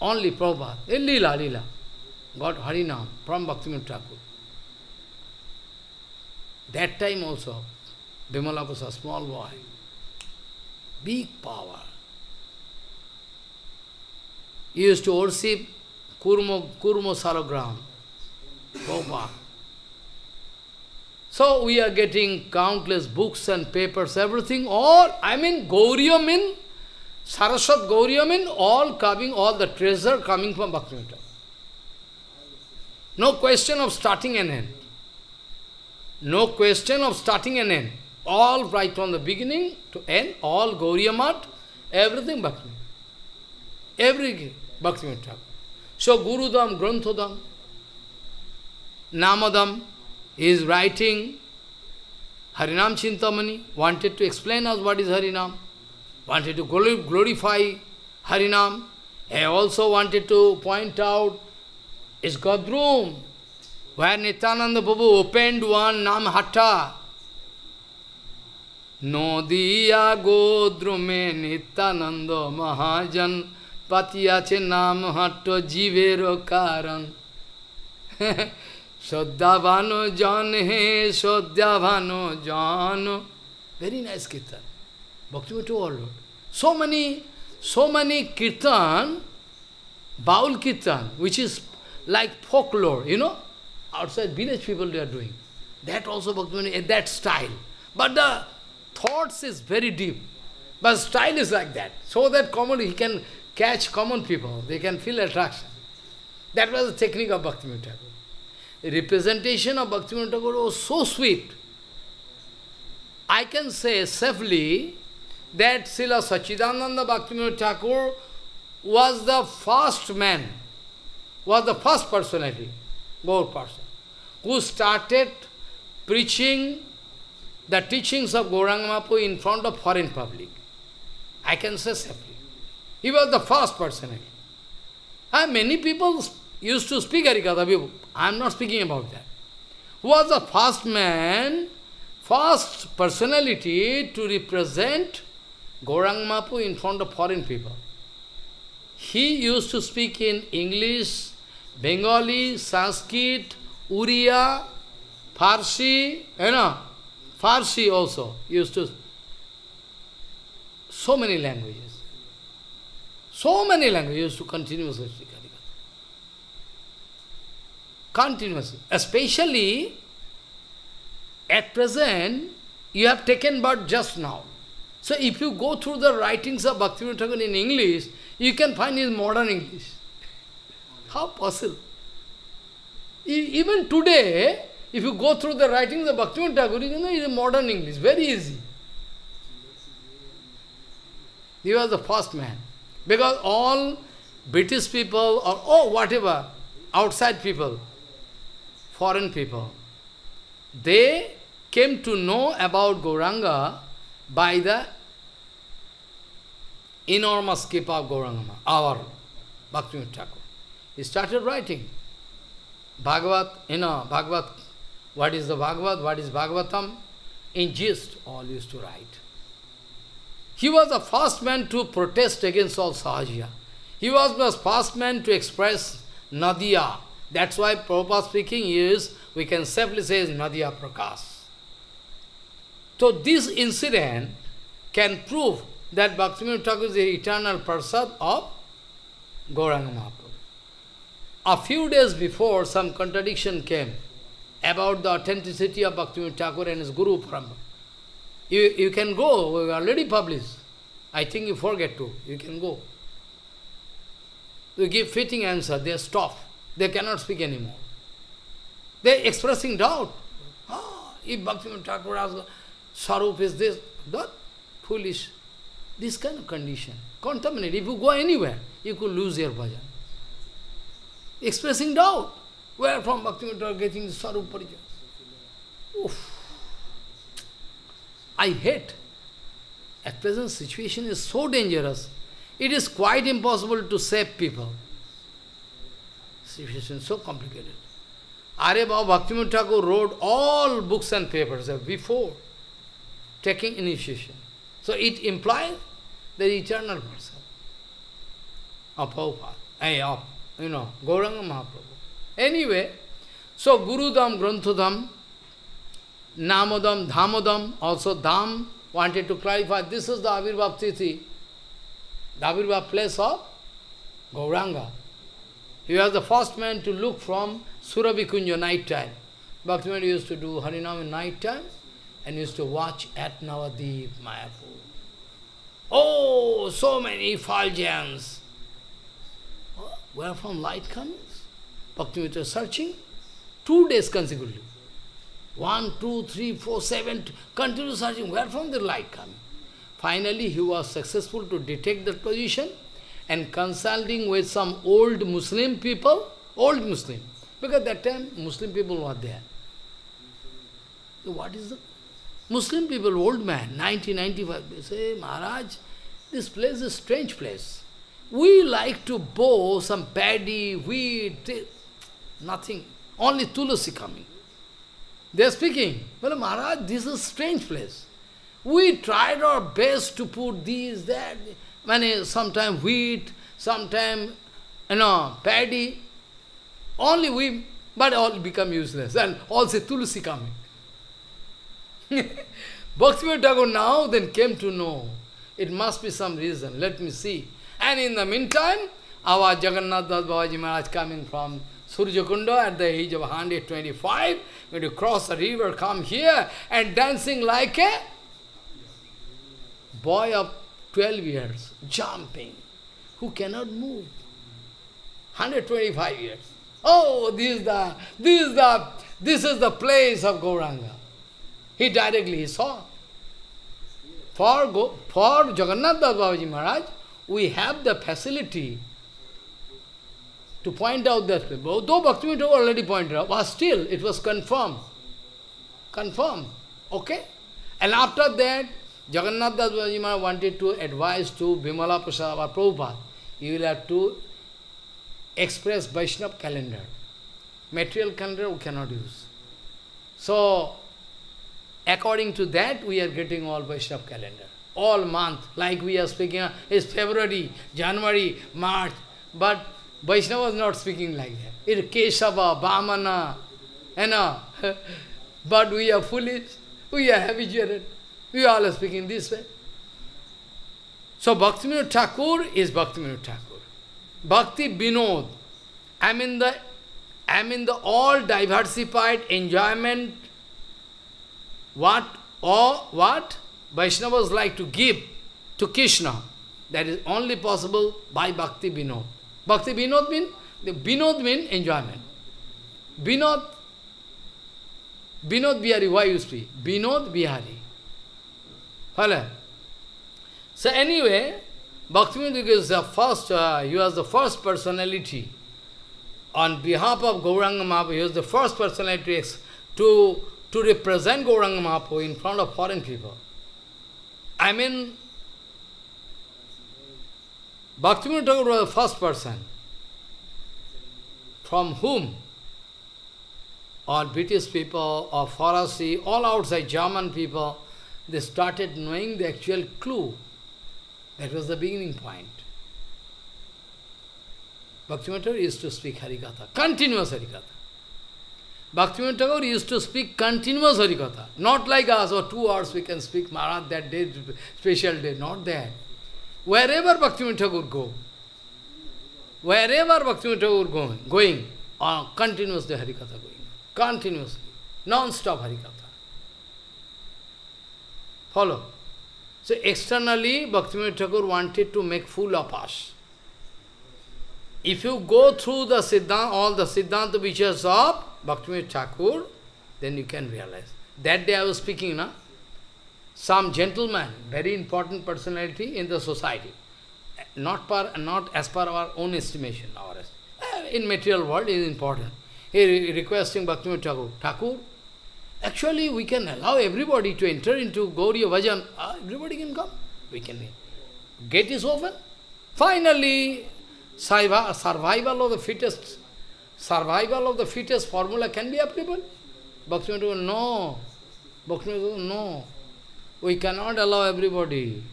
Speaker 1: only Prabhupada. In Leela, Leela. Got Harinam from Bhaktivinoda Thakur. That time also, Bimala was a small boy. Big power. He used to worship Kurmo, Kurmo Saragram, Prabhupada. So we are getting countless books and papers, everything, all, I mean, Gauriya means Saraswat Gauriya means all coming, all the treasure coming from Bhaktivinoda. No question of starting and end. No question of starting and end. All right from the beginning to end, all Gauriya Mat, everything Bhaktivinoda. Every Bhaktivinoda. So Gurudam, granthodam Namadam is writing Harinam Chintamani, wanted to explain us what is Harinam. wanted to glorify Harinam. He also wanted to point out his God room, where Nityananda Prabhu opened one Nam Hatta. Nodiya Godrume Nityananda Mahajan Patiyache Nam Hatta Jivero Karan. শ্রদ্ধাভানো জন হে শ্রদ্ধাভানো জন very nice kirtan Bhaktivinoda Overlord. So many, so many kirtan, Baul kirtan, which is like folklore, you know, outside village people they are doing. That also in that style. But the thoughts is very deep. But style is like that. So that common, he can catch common people, they can feel attraction. That was the technique of Bhakti Thakur. The representation of Bhaktivinoda Thakur was so sweet. I can say safely that Srila Sachidananda Bhaktivinoda Thakur was the first man, was the first personality, Gaur person, who started preaching the teachings of Gauranga in front of foreign public. I can say safely. He was the first personality. And ah, many people used to speak Harikatha. I am not speaking about that. Who was the first man, first personality to represent Gorang Mapu in front of foreign people. He used to speak in English, Bengali, Sanskrit, Uriya, Farsi, you know, Farsi also used to, so many languages. So many languages to continuously speak Continuously. Especially, at present, you have taken birth just now. So if you go through the writings of Bhaktivinoda Thakur in English, you can find his modern English. How possible? Even today, if you go through the writings of Bhaktivinoda Thakur, you know, it's modern English, very easy. He was the first man. Because all British people or oh, whatever, outside people, foreign people, they came to know about Gauranga by the enormous Kipa of Gaurangama, our Bhakti Thakur. He started writing Bhagavat, you know, Bhagavat, what is the Bhagavat, what is Bhagavatam, in gist, all used to write. He was the first man to protest against all Sahajiya. He was the first man to express Nadia. That's why Prabhupada speaking is, we can safely say is Nadia Prakash. So this incident can prove that Bhaktivinoda Thakur is the eternal Parshad of Gauranga Mahaprabhu. A few days before, some contradiction came about the authenticity of Bhaktivinoda Thakur and his Guru Parampara. You, you can go, we already published. I think you forget to, you can go. You give fitting answer, they stop. They cannot speak anymore. They expressing doubt. Oh, if Bhaktivinoda Thakur asks, Sarup is this, that foolish. This kind of condition. Contaminate. If you go anywhere, you could lose your bhajan. Expressing doubt. Where from Bhaktivinoda getting the Swarup Oof. I hate. At present situation is so dangerous. It is quite impossible to save people. Situation so complicated. Arya Baba Bhaktivinoda Thakur wrote all books and papers before taking initiation. So it implies the eternal person of Prabhupada, eh, of, you know, Gauranga Mahaprabhu. Anyway, so Gurudam, Granthudam, Namadam, Dhamadam, also Dham wanted to clarify, this is the Avirbhav Tithi, the place of Gauranga. He was the first man to look from Surabhikunja night time. Bhaktivinoda used to do Harinam in night time and used to watch at Navadi Mayapur. Oh, so many effulgence. Where from light comes? Bhaktivinoda searching. Two days consecutively. One, two, three, four, seven. continue searching. Where from the light comes? Finally, he was successful to detect that position and consulting with some old Muslim people, old Muslim, because that time Muslim people were there. So what is the Muslim people, old man, 1995. they say, Maharaj, this place is strange place. We like to bow some paddy, wheat, nothing. Only Tulasi coming. They are speaking, well, Maharaj, this is strange place. We tried our best to put these, that, many, sometimes wheat, sometimes, you know, paddy. Only we, but all become useless. And all say, Tulasi coming. Bhaktivinoda Thakur now then came to know it must be some reason, let me see. And in the meantime, our Jagannath Das Babaji Maharaj coming from Surjakunda at the age of 125, going to cross the river, come here and dancing like a boy of 12 years, jumping, who cannot move. 125 years. Oh, this is the, this is the, this is the place of Gauranga. He directly saw. For, go, for Jagannath Das Babaji Maharaj, we have the facility to point out that people. Though Bhaktivinoda already pointed out, but still it was confirmed. Confirmed. Okay? And after that, Jagannath Das Babaji Maharaj wanted to advise to Bimala Prasad or Prabhupada, you will have to express Vaishnava calendar. Material calendar we cannot use. So, According to that, we are getting all Vaishnava calendar. All month, like we are speaking, is February, January, March. But Vaishnava was not speaking like that. It Kesava, Bhamana, you know. but we are foolish, we are habituated. We all are speaking this way. So Bhaktivinoda Thakur is Bhaktivinoda Thakur. Bhakti Binod. I mean the I mean the all diversified enjoyment what or what Vaishnavas like to give to Krishna. That is only possible by Bhakti Vinod. Bhakti Vinod means the Vinod means enjoyment. Vinod Vinod Bihari, why you speak? Vinod Bihari. Hello. So anyway, bhakti Bhaktivinoda is the first, uh, he was the first personality. On behalf of Gauranga Mahaprabhu, he was the first personality to to represent Gauranga Mahaprabhu in front of foreign people. I mean, Bhaktivinoda Thakur was the first person from whom all British people or Farsi, all outside German people, they started knowing the actual clue. That was the beginning point. Bhaktivinoda used to speak Harikatha, continuous Harikatha. Bhaktivinoda Gur used to speak continuous Harikatha. Not like us, or oh, two hours we can speak Maharaj that day, special day. Not that. Wherever Bhaktivinoda Gur go, wherever Bhaktivinoda Gur going, going uh, on continuously Harikatha going. Continuously. Non-stop Harikatha. Follow. So externally, Bhaktivinoda Gur wanted to make fool of us. If you go through the Siddhanta, all the Siddhanta features of Bhaktivinoda Thakur, then you can realize. That day I was speaking, na? some gentleman, very important personality in the society, not, per, not as per our own estimation, our eh, in material world is important. He requesting Bhaktivinoda Thakur, Thakur, actually we can allow everybody to enter into Gauriya Bhajan, uh, ah, everybody can come, we can. Gate is open. Finally, Survival of the fittest, survival of the fittest formula can be applicable. Bhakti no. Bhakti no. We cannot allow everybody.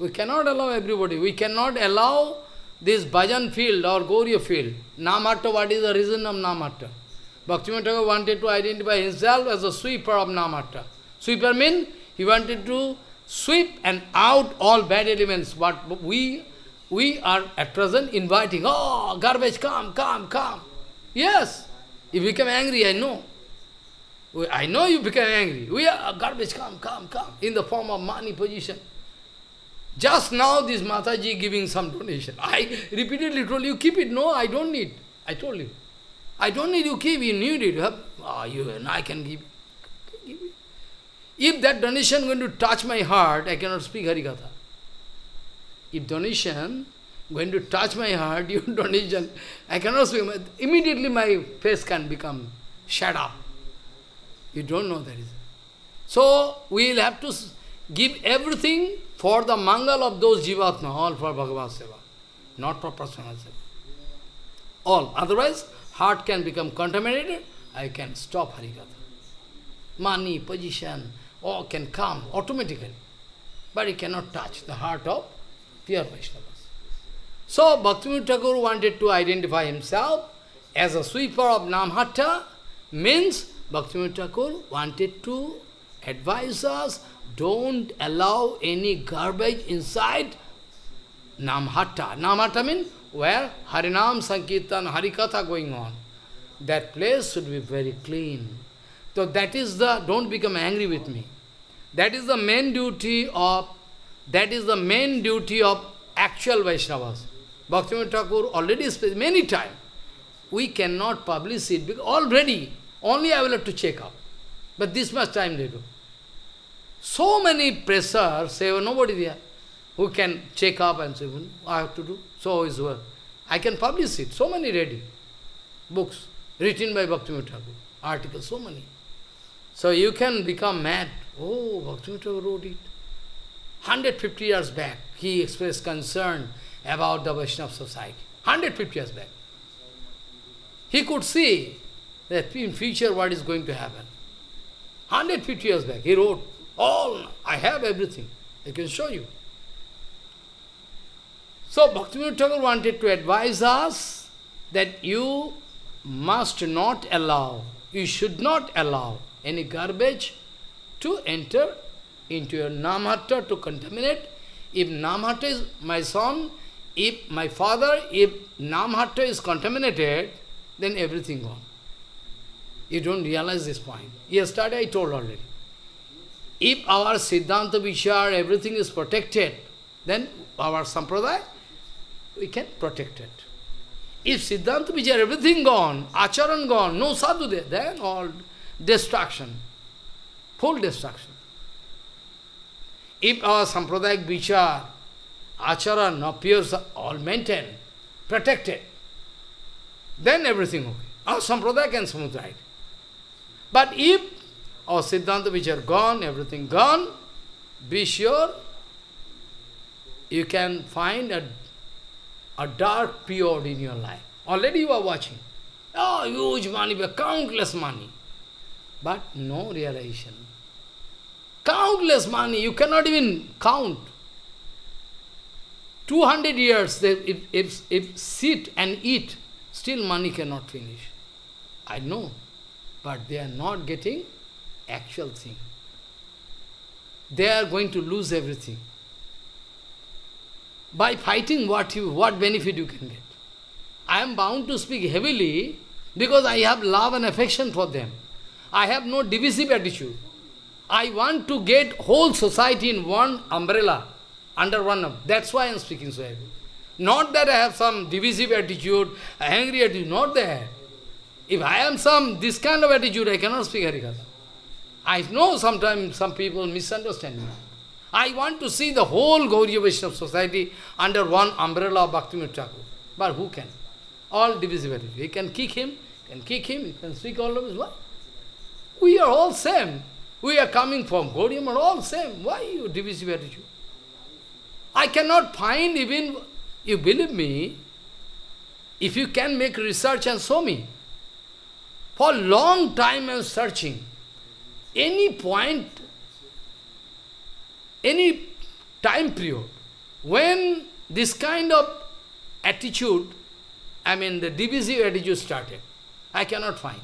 Speaker 1: We cannot allow everybody. We cannot allow this bhajan field or Gauriya field. Namhatta, what is the reason of Namhatta? Bhaktivinoda wanted to identify himself as a sweeper of Namhatta. Sweeper means he wanted to sweep and out all bad elements, what we we are at present inviting, oh, garbage, come, come, come. Yes, you become angry, I know. I know you become angry. We are oh, garbage, come, come, come, in the form of money position. Just now this Mataji giving some donation. I repeatedly told you, keep it. No, I don't need. I told you. I don't need you keep, you need it. Huh? Ah, oh, you and I can give, give it. If that donation going to touch my heart, I cannot speak Harikatha. If donation going to touch my heart, you donation, I cannot swim. Immediately my face can become shut up. You don't know that is. So we will have to give everything for the mangal of those jivatma, all for Bhagavad Seva, not for personal seva. All. Otherwise, heart can become contaminated, I can stop Harikatha. Money, position, all can come automatically. But it cannot touch the heart of pure Vaishnavas. So Bhaktivinoda Thakur wanted to identify himself as a sweeper of Namhatta, means Bhaktivinoda Thakur wanted to advise us, don't allow any garbage inside Namhatta. Namhatta means where Harinam Sankirtan, Harikatha going on. That place should be very clean. So that is the, don't become angry with me. That is the main duty of that is the main duty of actual Vaishnavas. Bhaktivinoda Thakur already speaks many times. We cannot publish it because already, only I will have to check up. But this much time they do. So many pressers, say, oh, nobody there who can check up and say, well, I have to do. So is well. I can publish it. So many ready books written by Bhaktivinoda Thakur, articles, so many. So you can become mad. Oh, Bhaktivinoda Thakur wrote it. 150 years back, he expressed concern about the Vaishnava society. 150 years back. He could see that in future what is going to happen. 150 years back, he wrote, all, I have everything. I can show you. So Bhaktivinoda Thakur wanted to advise us that you must not allow, you should not allow any garbage to enter into your namhatta to contaminate. If namhatta is my son, if my father, if namhatta is contaminated, then everything gone. You don't realize this point. Yesterday I told already. If our Siddhanta Vichar, everything is protected, then our Sampradaya, we can protect it. If Siddhanta Vichar, everything gone, acharan gone, no sadhu there, then all destruction, full destruction. If our sampradayic vichar, achara, napyas are all maintained, protected, then everything okay. Our can smooth right. But if our siddhanta vichar gone, everything gone, be sure you can find a, a dark period in your life. Already you are watching. Oh, huge money, countless money. But no realization. Countless money, you cannot even count. 200 years, they, if, if, if sit and eat, still money cannot finish. I know, but they are not getting actual thing. They are going to lose everything. By fighting, what, you, what benefit you can get? I am bound to speak heavily because I have love and affection for them. I have no divisive attitude. I want to get whole society in one umbrella, under one of. That's why I am speaking so heavy. Not that I have some divisive attitude, angry attitude, not there. If I am some, this kind of attitude, I cannot speak Harikatha. I know sometimes some people misunderstand me. I want to see the whole Gauriya Vaishnava society under one umbrella of Bhakti Thakur. But who can? All divisive attitude. You can kick him, can kick him, you can speak all of his what? We are all same. We are coming from Gaudium and all same. Why you divisive attitude? I cannot find even, you believe me, if you can make research and show me, for long time I am searching, any point, any time period, when this kind of attitude, I mean the divisive attitude started, I cannot find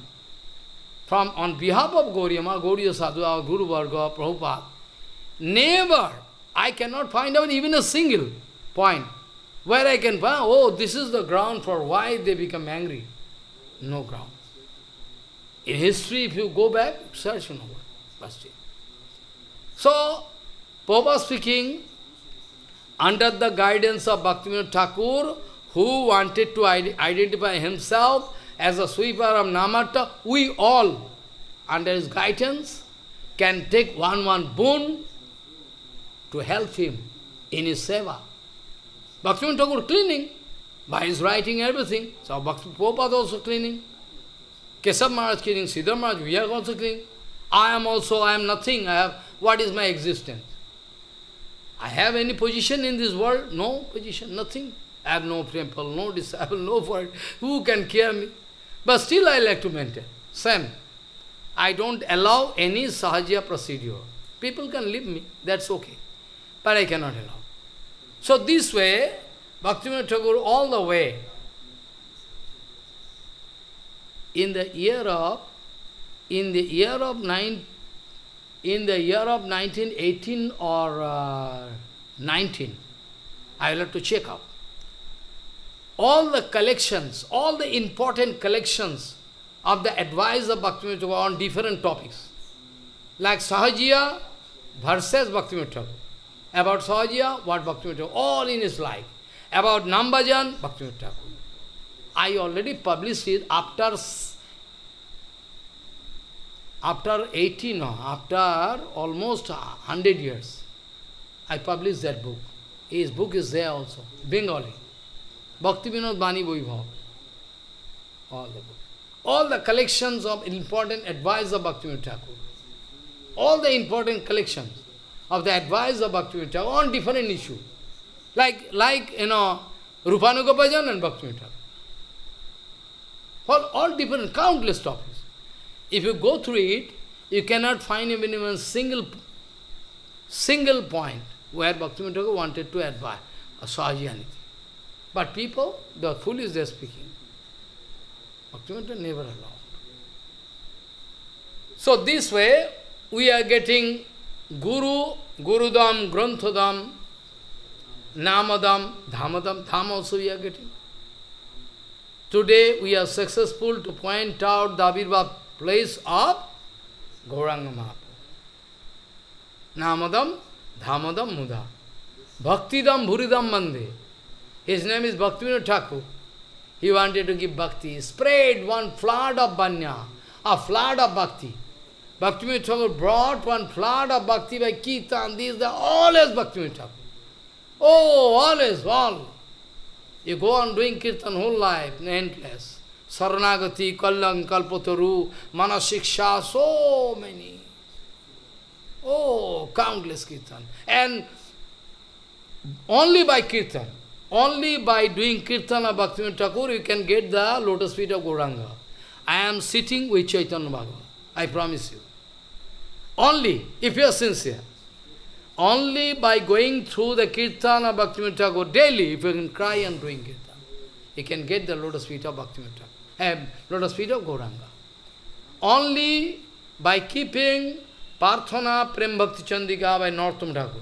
Speaker 1: from on behalf of Gauriyama, Gauriya Sadhu, our Guru Varga, Prabhupada, never I cannot find out even a single point where I can find, oh, this is the ground for why they become angry. No ground. In history, if you go back, search, you know what. So, Prabhupada speaking, under the guidance of Bhaktivinoda Thakur, who wanted to identify himself as a sweeper of Namhatta, we all, under his guidance, can take one one boon to help him in his seva. Bhaktivinoda Thakur cleaning, by his writing everything. So Bhakti Prabhupada also cleaning. Kesab Maharaj cleaning, Sridhar Maharaj, we are also cleaning. I am also, I am nothing, I have, what is my existence? I have any position in this world? No position, nothing. I have no temple, no disciple, no word. Who can care me? But still I like to maintain. Same. I don't allow any Sahaja procedure. People can leave me, that's okay. But I cannot allow. So this way, Bhaktivinoda Thakur all the way, in the year of, in the year of nine, in the year of 1918 or uh, 19, I will have to check up all the collections, all the important collections of the advice of Bhaktimurti on different topics. Like Sahajiya versus Bhaktimurti About Sahajiya, what Bhaktimurti all in his life. About Nambajan, Bhaktimurti. I already published it after after 18, no, after almost 100 years. I published that book. His book is there also, Bengali. Bhakti Vinod Bani Vaibhav. All the books. All the collections of important advice of Bhakti Vinod Thakur. All the important collections of the advice of Vinod Thakur on different issues. Like, like you know, Rupanuga Bhajan and Vinod Thakur. For all different, countless topics. If you go through it, you cannot find even one single, single point where Bhakti Vinod Thakur wanted to advise, or saw anything. But people, the foolish, they are speaking. Bhaktivinoda never allowed. So this way, we are getting Guru, Gurudam, Granthadam, Namadam, Dhamadam, Dham also we are getting. Today we are successful to point out the Abhirbhav place of Gauranga Mahaprabhu. Namadam, Dhamadam, Mudha. Bhaktidam, Bhuridam, Mande. His name is Bhaktivinoda Thakur. He wanted to give bhakti. spread one flood of banya, a flood of bhakti. Bhaktivinoda Thakur brought one flood of bhakti by Kirtan, these, the always Bhaktivinoda Thakur. Oh, always, all. You go on doing Kirtan whole life, endless. Saranagati, Kalyan, Kalpataru, Manasiksha, so many. Oh, countless Kirtan. And only by Kirtan. Only by doing Kirtana Bhaktivinoda Thakur you can get the lotus feet of Gauranga. I am sitting with Chaitanya Bhagavan. I promise you. Only if you are sincere. Only by going through the Kirtana Bhaktivinoda Thakur daily, if you can cry and doing Kirtana, you can get the lotus feet of bhakti Thakur. Uh, lotus feet of Gauranga. Only by keeping Prarthana Prem Bhakti Chandrika by Narottam Thakur.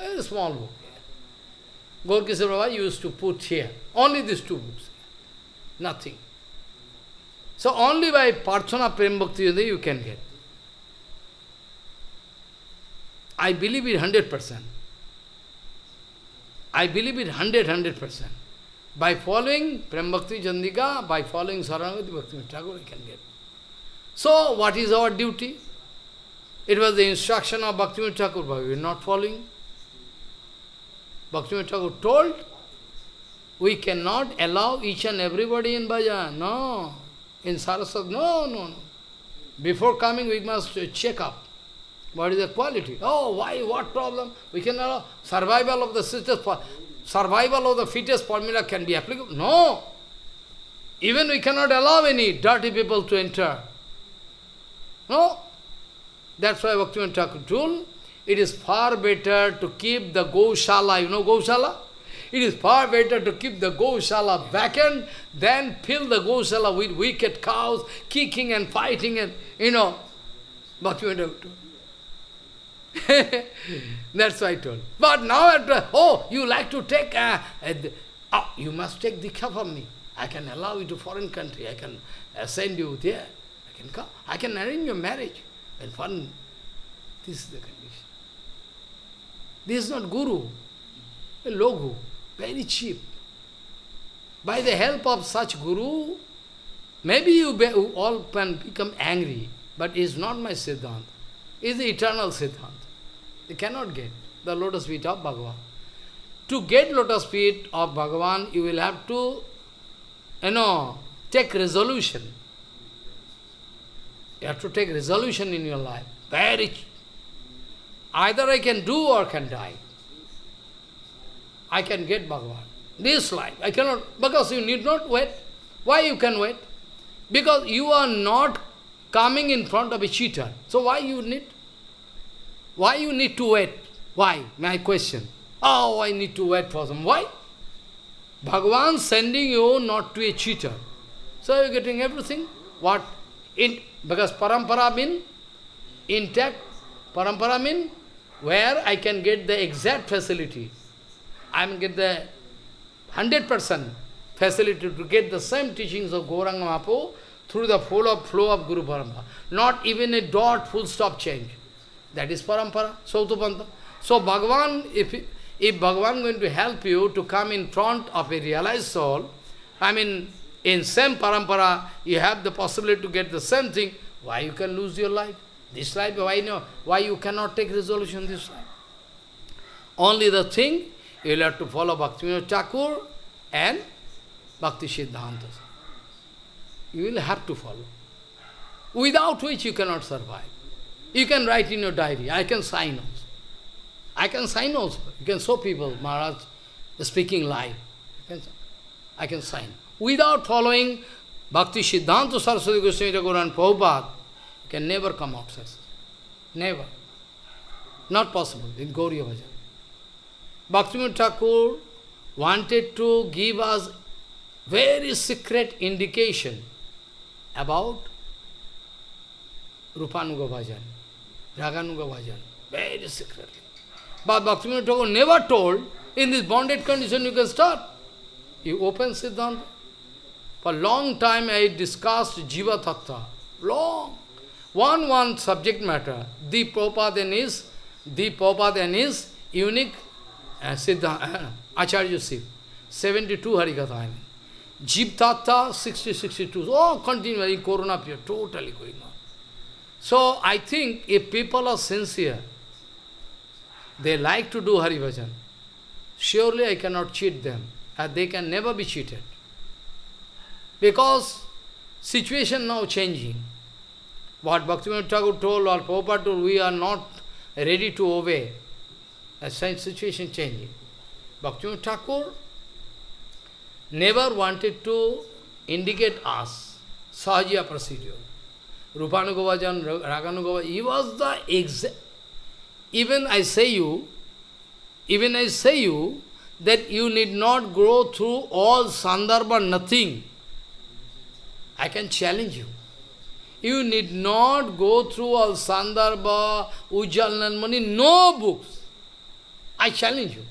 Speaker 1: A small book. Gaur Kishore Baba used to put here. Only these two books. Nothing. So only by Prarthana Prem Bhakti Yoda you can get. I believe it 100%. I believe it 100, 100%. By following Prem Bhakti Chandrika, by following Saranagati Bhakti Thakur, you can get. So, what is our duty? It was the instruction of Bhakti Thakur, but we are not following. Bhaktivinoda Thakur told, we cannot allow each and everybody in bhajan. No. In Saraswati, no, no, no. Before coming, we must check up. What is the quality? Oh, why? What problem? We can allow survival of the fittest, survival of the fittest formula can be applicable. No. Even we cannot allow any dirty people to enter. No. That's why Bhaktivinoda Thakur told, it is far better to keep the Goshala, you know Goshala? It is far better to keep the Goshala vacant than fill the Goshala with wicked cows, kicking and fighting and, you know, But you want out. That's why I told. But now, after, oh, you like to take, uh, uh, uh, you must take Diksha from me. I can allow you to foreign country. I can uh, send you there. I can come. I can arrange your marriage. And fun. This is the this is not guru, a logu, very cheap. By the help of such guru, maybe you be, all can become angry, but it is not my Siddhanta. It is the eternal Siddhanta. You cannot get the lotus feet of Bhagavan. To get lotus feet of Bhagavan, you will have to, you know, take resolution. You have to take resolution in your life. Very Either I can do or can die. I can get Bhagavan. This life, I cannot, because you need not wait. Why you can wait? Because you are not coming in front of a cheater. So why you need? Why you need to wait? Why? My question. Oh, I need to wait for them. Why? Bhagavan sending you not to a cheater. So you're getting everything. What? In, because parampara means intact. Parampara means where I can get the exact facility. I am get the 100% facility to get the same teachings of Gauranga Mahaprabhu through the full of flow of Guru Parampara. Not even a dot, full stop change. That is Parampara, Sautapanta. So Bhagavan, if, if Bhagavan going to help you to come in front of a realized soul, I mean, in same Parampara, you have the possibility to get the same thing, why you can lose your life? This life, why no? Why you cannot take resolution this life? Only the thing, you'll have to follow Bhaktivinoda Thakur and Bhakti Siddhanta. You will have to follow. Without which you cannot survive. You can write in your diary. I can sign also. I can sign also. You can show people, Maharaj speaking live. I can sign. Without following Bhakti Siddhanta Saraswati Goswami Thakur and Prabhupada, can never come out, says. Never. Not possible in Gauriya Bhajan. Bhaktivinoda Thakur wanted to give us very secret indication about Rupanuga Bhajan, Raganuga Bhajan, very secretly. But Bhaktivinoda Thakur never told, in this bonded condition you can start. You open Siddhanta. For long time I discussed Jiva Tattva. Long one one subject matter. The Prabhupada is the Prabhupada is unique uh, Siddha uh, Acharya Siv. 72 Harikatha I mean. Jeep 60 62. Oh continually Corona period, totally going on. So I think if people are sincere, they like to do Hari Bhajan. Surely I cannot cheat them. And they can never be cheated. Because situation now changing. What Bhaktivinoda Thakur told or Prabhupada told, we are not ready to obey. That's why situation changing. Bhaktivinoda Thakur never wanted to indicate us Sahajiya procedure. Rupanuga Bhajan, Raganugovajan, he was the exact. Even I say you, even I say you, that you need not go through all Sandarbha, nothing. I can challenge you. You need not go through all Sandarbha, Ujjal Nanmani, no books. I challenge you.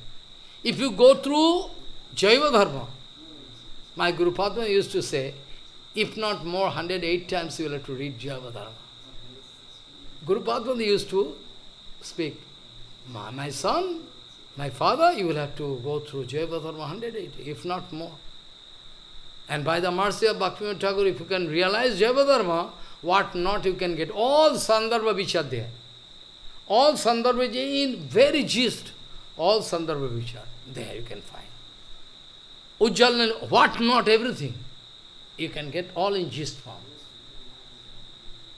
Speaker 1: If you go through Jaiva Dharma, my Guru Padma used to say, if not more, 108 times you will have to read Jaiva Dharma. Guru Padma used to speak, my, my son, my father, you will have to go through Jaiva Dharma 108, if not more. And by the mercy of Bhaktivinoda Thakur, if you can realize Jaiva Dharma, what not you can get. All Sandarbha which there. All Sandarbha in very gist, all Sandarbha vichar there you can find. Ujjalan, what not everything. You can get all in gist form.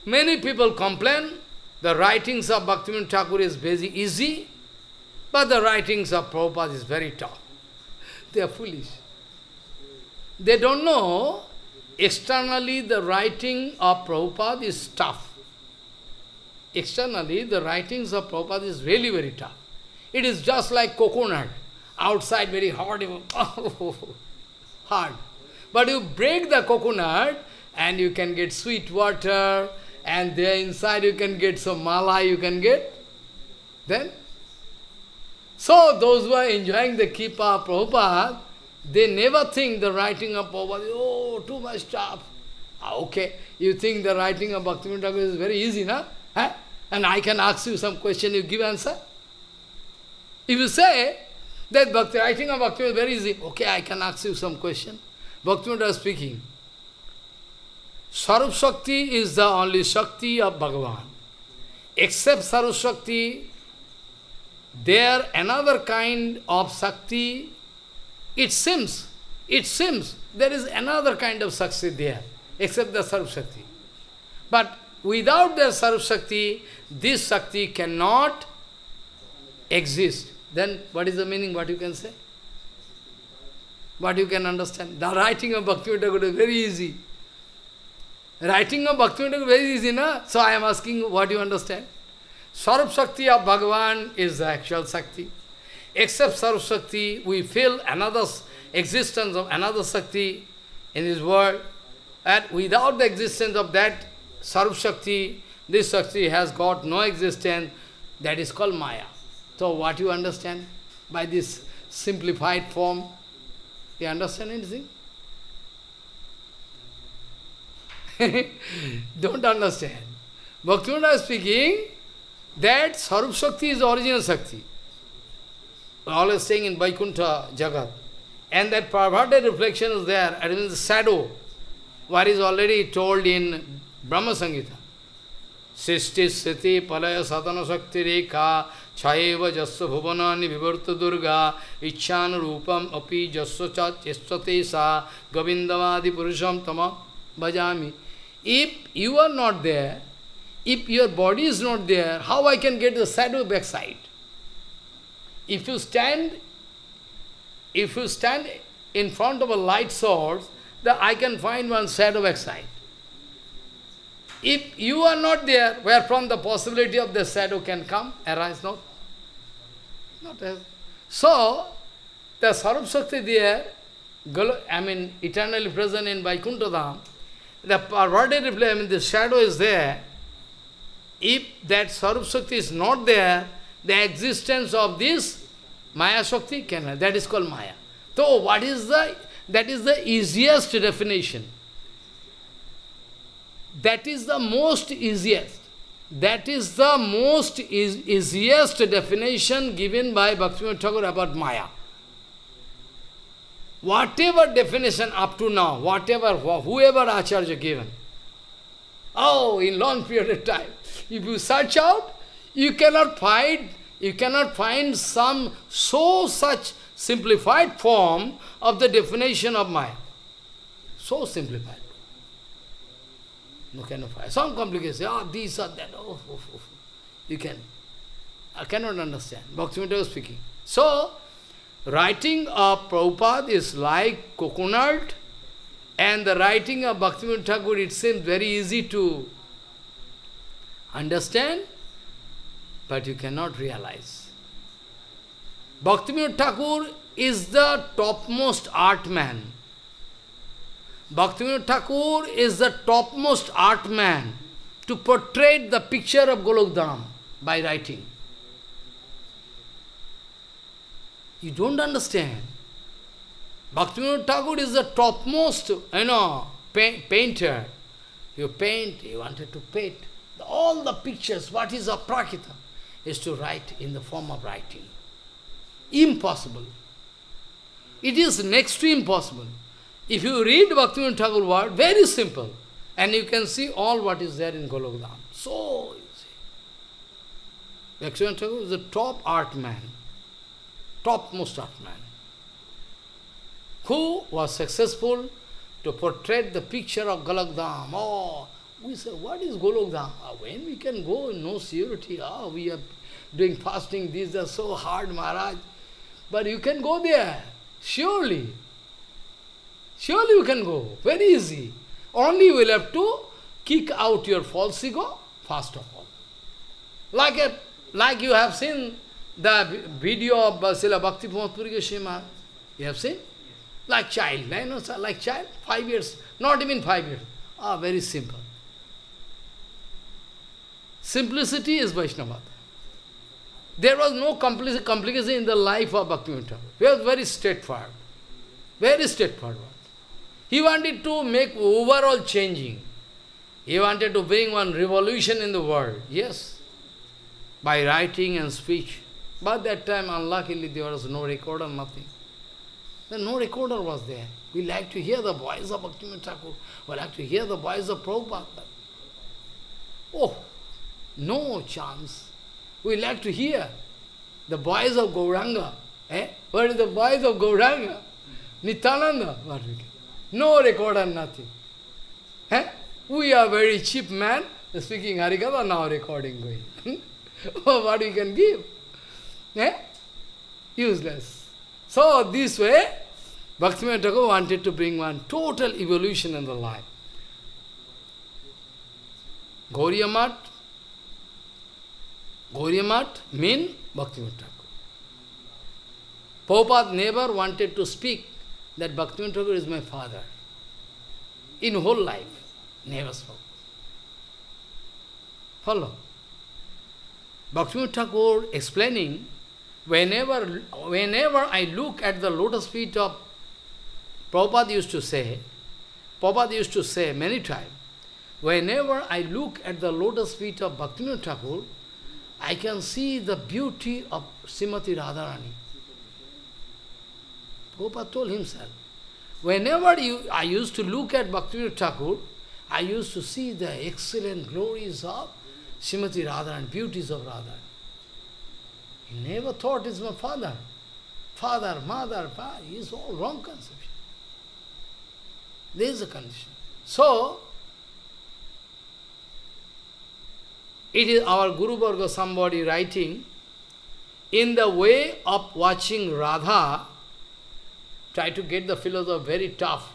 Speaker 1: Many people complain the writings of Bhaktivinoda Thakur is very easy, but the writings of Prabhupada is very tough. They are foolish. They don't know Externally, the writing of Prabhupada is tough. Externally, the writings of Prabhupada is really very tough. It is just like coconut. Outside very hard, hard. But you break the coconut and you can get sweet water and there inside you can get some mala, you can get. Then, so those who are enjoying the Kipa Prabhupada, they never think the writing of Prabhupada, oh, too much stuff. Ah, okay, you think the writing of Bhaktivinoda is very easy, no? Huh? And I can ask you some question, you give answer? If you say that Bhakti, writing of Bhakti is very easy, okay, I can ask you some question. Bhaktivinoda is speaking. Sarup Shakti is the only Shakti of Bhagavan. Except Sarup Shakti, there another kind of Shakti it seems, it seems there is another kind of Shakti there, except the Sarup Shakti. But without the Sarup Shakti, this Shakti cannot exist. Then what is the meaning, what you can say? What you can understand? The writing of Bhakti Thakur is very easy. Writing of Bhakti Thakur is very easy, na? So I am asking what you understand. Sarup Shakti of Bhagavan is the actual Shakti. Except Saraswati, we feel another existence of another Shakti in this world. And without the existence of that Sarup Shakti, this Shakti has got no existence. That is called Maya. So what you understand by this simplified form? You understand anything? Don't understand. Bhaktivinoda is speaking that Sarup Shakti is original Shakti always saying in Vaikuntha Jagat. And that perverted reflection is there, I mean the shadow, what is already told in Brahma Samhita. Sisti Siti Palaya Satana Shakti Rekha Chayeva Jasya Bhuvanani Vivarta Durga Ichyan Rupam Api Jasya Chestate Sa Govindamadi Purusham Tama Bhajami. If you are not there, if your body is not there, how I can get the shadow backside? If you stand, if you stand in front of a light source, the, I can find one shadow outside. If you are not there, where from the possibility of the shadow can come, arise not? Not as. So, the Sarup Shakti there, I mean, eternally present in Vaikuntha the perverted flame, I mean, the shadow is there. If that Sarup Shakti is not there, the existence of this Maya Shakti can that is called Maya. So what is the that is the easiest definition. That is the most easiest. That is the most e easiest definition given by Bhaktivinoda Thakur about Maya. Whatever definition up to now, whatever, whoever Acharya given, oh, in long period of time, if you search out, you cannot find, you cannot find some so such simplified form of the definition of mind. So simplified. No cannot find Some complication, ah, oh, these are that, oh, oh, oh, oh, You can. I cannot understand. Bhaktivinoda was speaking. So, writing of Prabhupada is like coconut, and the writing of Bhaktivinoda Thakur, it seems very easy to understand, but you cannot realize. Bhaktivinoda Thakur is the topmost art man. Bhaktivinoda Thakur is the topmost art man to portray the picture of Golokdham by writing. You don't understand. Bhaktivinoda Thakur is the topmost, you know, painter. You paint, he wanted to paint all the pictures, what is a prakita? is to write in the form of writing. Impossible. It is next to impossible. If you read Bhaktivinoda Thakur word, very simple. And you can see all what is there in Golokdham. So easy. Bhaktivinoda Thakur is the top art man, topmost art man, who was successful to portray the picture of Golokdham. Oh, we said, what is Golokdham? Ah, when we can go, no security. Ah, we are doing fasting, these are so hard, Maharaj. But you can go there, surely. Surely you can go, very easy. Only you will have to kick out your false ego, first of all. Like, a, like you have seen the video of Srila Bhakti Pumatpurika You have seen? Like child, you know, like child, five years, not even five years. Ah, very simple. Simplicity is Vaishnavata. There was no complication in the life of Bhaktivinoda Thakur. He was very straightforward. Very straightforward. He wanted to make overall changing. He wanted to bring one revolution in the world. Yes. By writing and speech. But that time, unluckily, there was no recorder, nothing. Then no recorder was there. We like to hear the voice of Bhaktivinoda Thakur. We like to hear the voice of Prabhupada. Oh, no chance. We like to hear the voice of Gauranga. Eh? What is the voice of Gauranga? Nityananda. No record and nothing. Eh? We are very cheap man, speaking Harikatha, now recording going. Oh, what we can give? Eh? Useless. So, this way, Bhaktivinoda wanted to bring one total evolution in the life. Gauriamat Gauriamat mean Bhaktivinoda Thakur. Prabhupada never wanted to speak that Bhaktivinoda Thakur is my father. In whole life, never spoke. Follow. Bhaktivinoda Thakur explaining, whenever, whenever I look at the lotus feet of Prabhupada used to say, Prabhupada used to say many times, whenever I look at the lotus feet of Bhaktivinoda Thakur, I can see the beauty of Srimati Radharani. Prabhupada told himself, whenever you, I used to look at Bhakti Thakur, I used to see the excellent glories of Srimati Radharani, beauties of Radharani. He never thought it's my father. Father, mother, father, It is all wrong conception. There is a condition. So, It is our Guru or somebody writing, in the way of watching Radha, try to get the philosophy very tough,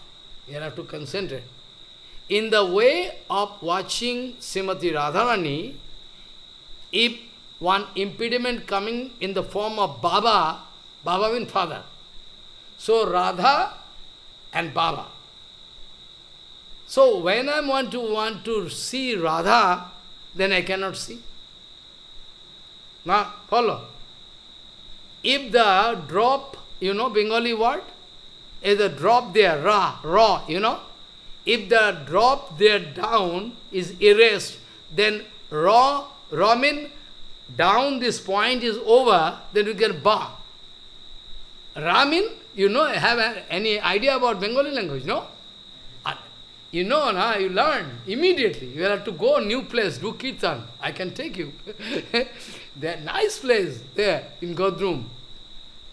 Speaker 1: you have to concentrate. In the way of watching Srimati Radharani, if one impediment coming in the form of Baba, Baba means father. So Radha and Baba. So when I want to want to see Radha, then I cannot see. Now, follow. If the drop, you know Bengali word? If the drop there, ra, raw, you know? If the drop there down is erased, then raw, raw mean down this point is over, then we get ba. Ramin, you know, have any idea about Bengali language, no? You know, now you learn immediately. You have to go new place, do kirtan. I can take you. that nice place there in Godrum.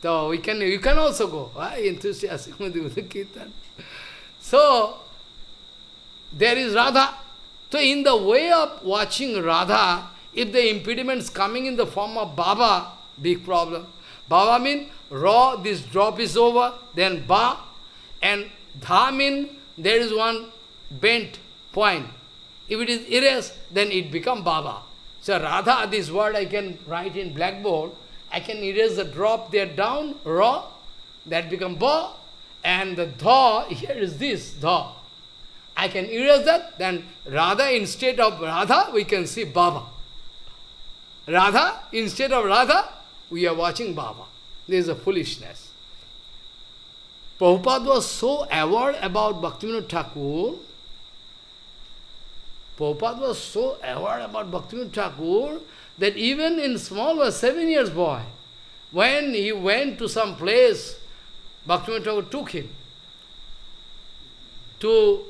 Speaker 1: So we can, you can also go. I enthusiastic with the kirtan. So there is Radha. So in the way of watching Radha, if the impediments coming in the form of Baba, big problem. Baba means raw, this drop is over, then Ba, and Dha means there is one bent point. If it is erased, then it become Baba. So Radha, this word I can write in blackboard. I can erase the drop there down, Ra, that become Ba, and the Dha, here is this, Dha. I can erase that, then Radha, instead of Radha, we can see Baba. Radha, instead of Radha, we are watching Baba. This is a foolishness. Prabhupada was so aware about Bhaktivinoda Thakur Prabhupada was so aware about Bhaktivinoda Thakur that even in small was seven years boy, when he went to some place, Bhaktivinoda Thakur took him to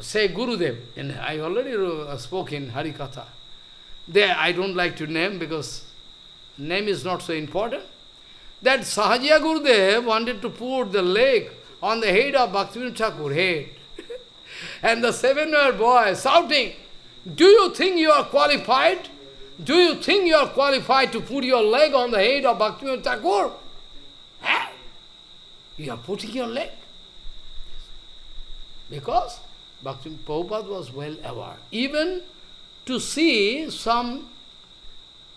Speaker 1: say Gurudev. And I already uh, spoke in Harikatha. There I don't like to name because name is not so important. That Sahaja Gurudev wanted to put the leg on the head of Bhaktivinoda Thakur head and the seven-year boy shouting, Do you think you are qualified? Do you think you are qualified to put your leg on the head of Bhaktivinoda Thakur? Eh? You are putting your leg. Because Bhakti Prabhupada was well aware. Even to see some,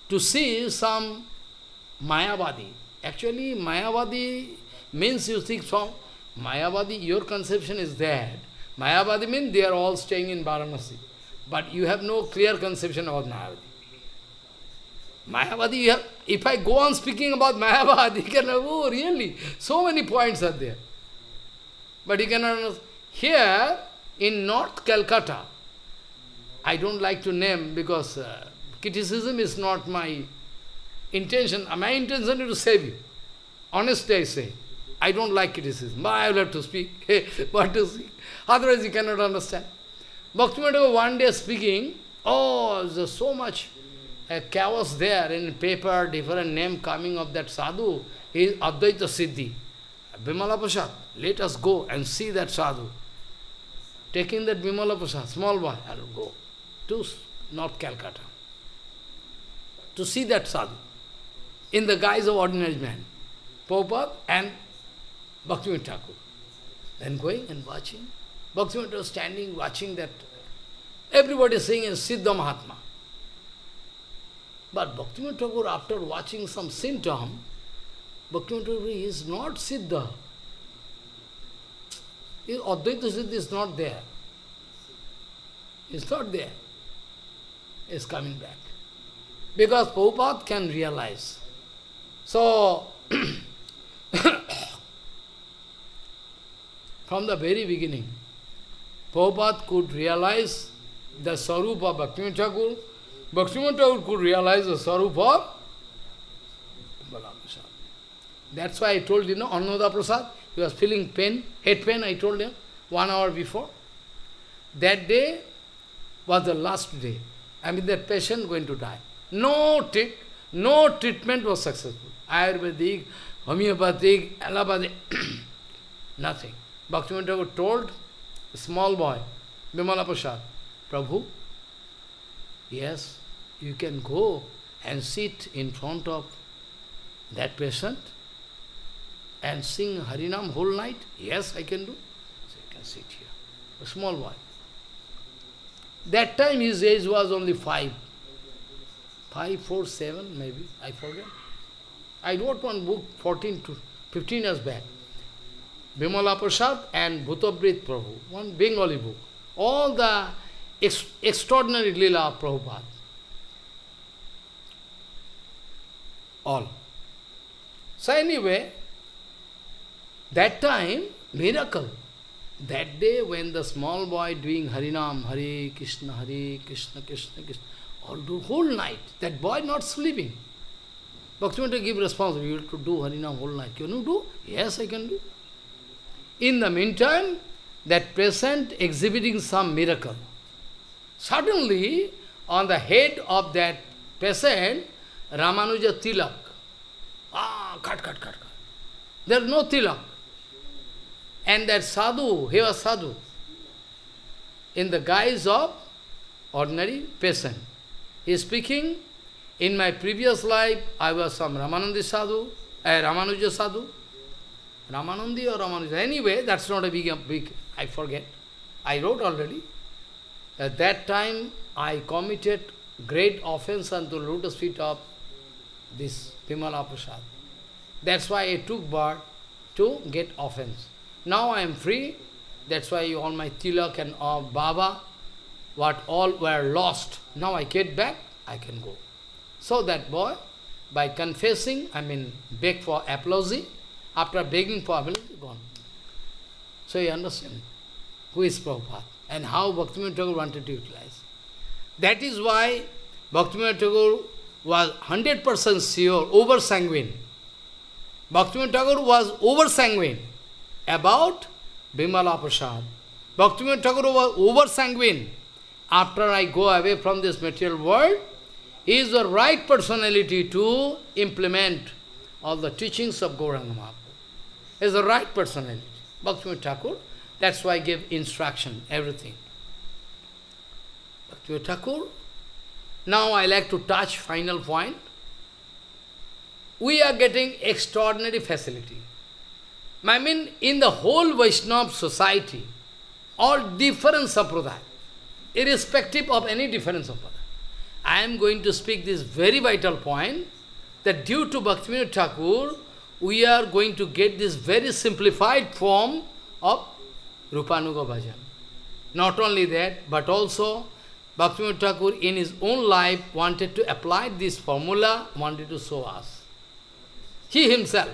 Speaker 1: to see some Mayavadi. Actually, Mayavadi means you think from Mayavadi, your conception is that Mayavadi means they are all staying in Varanasi. But you have no clear conception about Mayavadi. Mayavadi, have, if I go on speaking about Mayavadi, you can, oh, really, so many points are there. But you can understand. Here, in North Calcutta, I don't like to name because uh, criticism is not my intention. Uh, my intention is to save you. Honestly, I say, I don't like criticism, but I will have to speak. what to speak? Otherwise you cannot understand. Bhakti one day speaking, oh, there's so much uh, chaos there in paper, different name coming of that sadhu is Advaita Siddhi. Bimala Prasad, let us go and see that sadhu. Taking that Bimala Prasad, small boy, I'll go to North Calcutta to see that sadhu in the guise of ordinary man. Prabhupada and Bhaktivinoda Thakur. Then going and watching. Bhaktivinoda was standing watching that. Everybody is Siddha Mahatma. But Bhaktivinoda Thakur, after watching some symptom, Bhaktivinoda Thakur is not Siddha. His Advaita Siddha is not there. It's not there. It's coming back. Because Prabhupada can realize. So, from the very beginning, Prabhupada could realize the Sarup of Bhaktivinoda Thakur. Bhaktivinoda Thakur could realize the Sarup of That's why I told you, know, Ananda Prasad, he was feeling pain, head pain, I told him, one hour before. That day was the last day. I mean, that patient going to die. No, treat, no treatment was successful. Ayurvedic, homeopathic, allopathic, nothing. Bhaktivinoda Thakur told small boy, Bimala Prasad, Prabhu, yes, you can go and sit in front of that patient and sing Harinam whole night? Yes, I can do. So you can sit here. A small boy. That time his age was only five. Five, four, seven, maybe. I forget. I wrote one book 14 to 15 years back. Bimala Prasad and Bhutabrit Prabhu, one Bengali book. All the ex extraordinary Leela of Prabhupada. All. So anyway, that time, miracle. That day when the small boy doing Harinam, Hari Krishna, Hari Krishna, Krishna, Krishna, all the whole night, that boy not sleeping. Bhakti to give response, you have to do Harinam whole night. Can you do? Yes, I can do. In the meantime, that person exhibiting some miracle. Suddenly, on the head of that person, Ramanuja Tilak. Ah, cut, cut, cut, cut. There is no Tilak. And that sadhu, he was sadhu, in the guise of ordinary person, He is speaking, in my previous life, I was some Ramanandi sadhu, a eh, Ramanuja sadhu. Ramanandi or Ramanuja. Anyway, that's not a big, big I forget. I wrote already. At that time, I committed great offense unto lotus feet of this Bimala Prasad. That's why I took birth to get offense. Now I am free. That's why all my tilak and all uh, Baba, what all were lost. Now I get back, I can go. So that boy, by confessing, I mean, beg for applause. After begging for gone. So you understand who is Prabhupada and how Bhaktivinoda Thakur wanted to utilize. That is why Bhaktivinoda Thakur was 100% sure, over sanguine. Bhaktivinoda Thakur was over sanguine about Bimala Prasad. Bhaktivinoda Thakur was over sanguine. After I go away from this material world, he is the right personality to implement all the teachings of Gauranga Mahaprabhu is the right personality. bhakti Thakur, that's why I gave instruction, everything. bhakti Thakur, now I like to touch final point. We are getting extraordinary facility. I mean, in the whole Vaishnava society, all different sampradaya, irrespective of any difference of sampradaya. I am going to speak this very vital point that due to Bhaktivinoda Thakur, we are going to get this very simplified form of Rupanuga Bhajan. Not only that, but also Bhaktivinoda Thakur in his own life wanted to apply this formula, wanted to show us. He himself,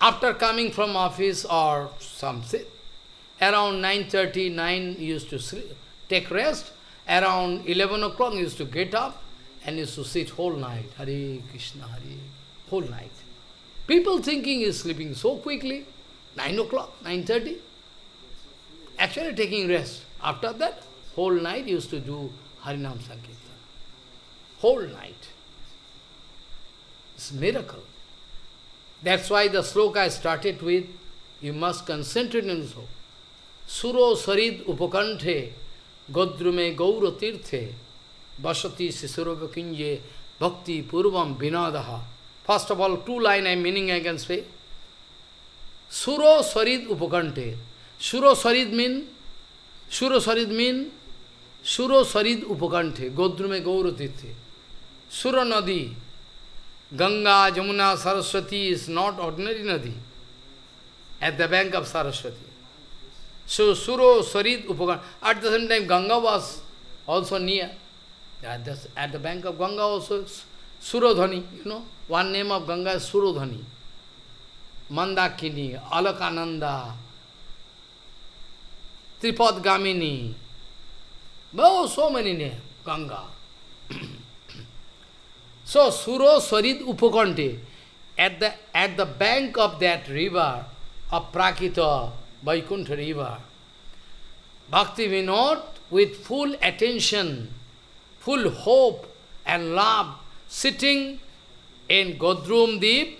Speaker 1: after coming from office or something, around 9.30, 9 used to sleep, take rest, around 11 o'clock used to get up and used to sit whole night, Hari Krishna, Hari, whole night. People thinking he is sleeping so quickly, 9 o'clock, 9.30. Actually taking rest. After that, whole night used to do Harinam Sankirtan. Whole night. It's a miracle. That's why the sloka I started with, you must concentrate on so. Suro sarid upakanthe, godrume gauratirthe, vasati sisurabakinje, bhakti purvam vinadaha. First of all, two line I am meaning I can say. Suro Sarid Upakante. Suro Sarid mean, Suro Sarid mean, Suro Sarid Upakante. Godrume Gaurutiti. Sura Nadi. Ganga, Jamuna, Saraswati is not ordinary Nadi. At the bank of Saraswati. So Suro Sarid Upakante. At the same time, Ganga was also near. At the, at the bank of Ganga also, Surodhani, you know. One name of Ganga Suradhuni Mandakini Alaknanda त्रिपद गामिनी बहु so many ने गंगा सो सुरो स्वरित उपकंठे at the at the bank of that river a प्राकृत Vaikuntha river Bhakti Vinod with full attention full hope and love sitting in Godrum Deep,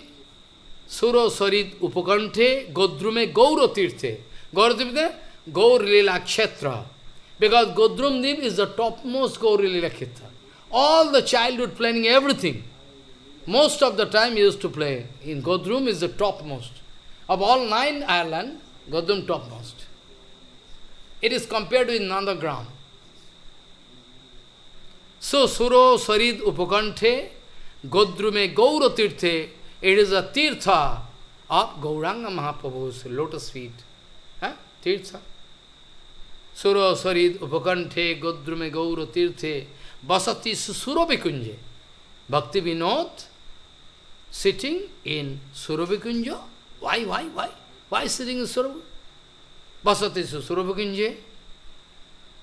Speaker 1: Surosarit Upakante, Godrume Gauratirthe. Gauratirthe, Gaur Lila Kshetra. Because Godrum Deep is the topmost Gaur Lila Kshetra. All the childhood planning, everything. Most of the time used to play. In Godrum is the topmost. Of all nine Ireland, Godrum topmost. It is compared with Nandagram. So, Suro Sarid Upakante, गोद्र में गौर तीर्थे it is a तीर्थ of Gaurang महाप्रभु से lotus feet है हाँ, तीर्थ सुर सरिद उपकंठे गोद्र में गौर तीर्थे बसती सुसुर विकुंजे भक्ति विनोद सिटिंग इन सुर विकुंज why why why why sitting सुर बसती सुसुर विकुंजे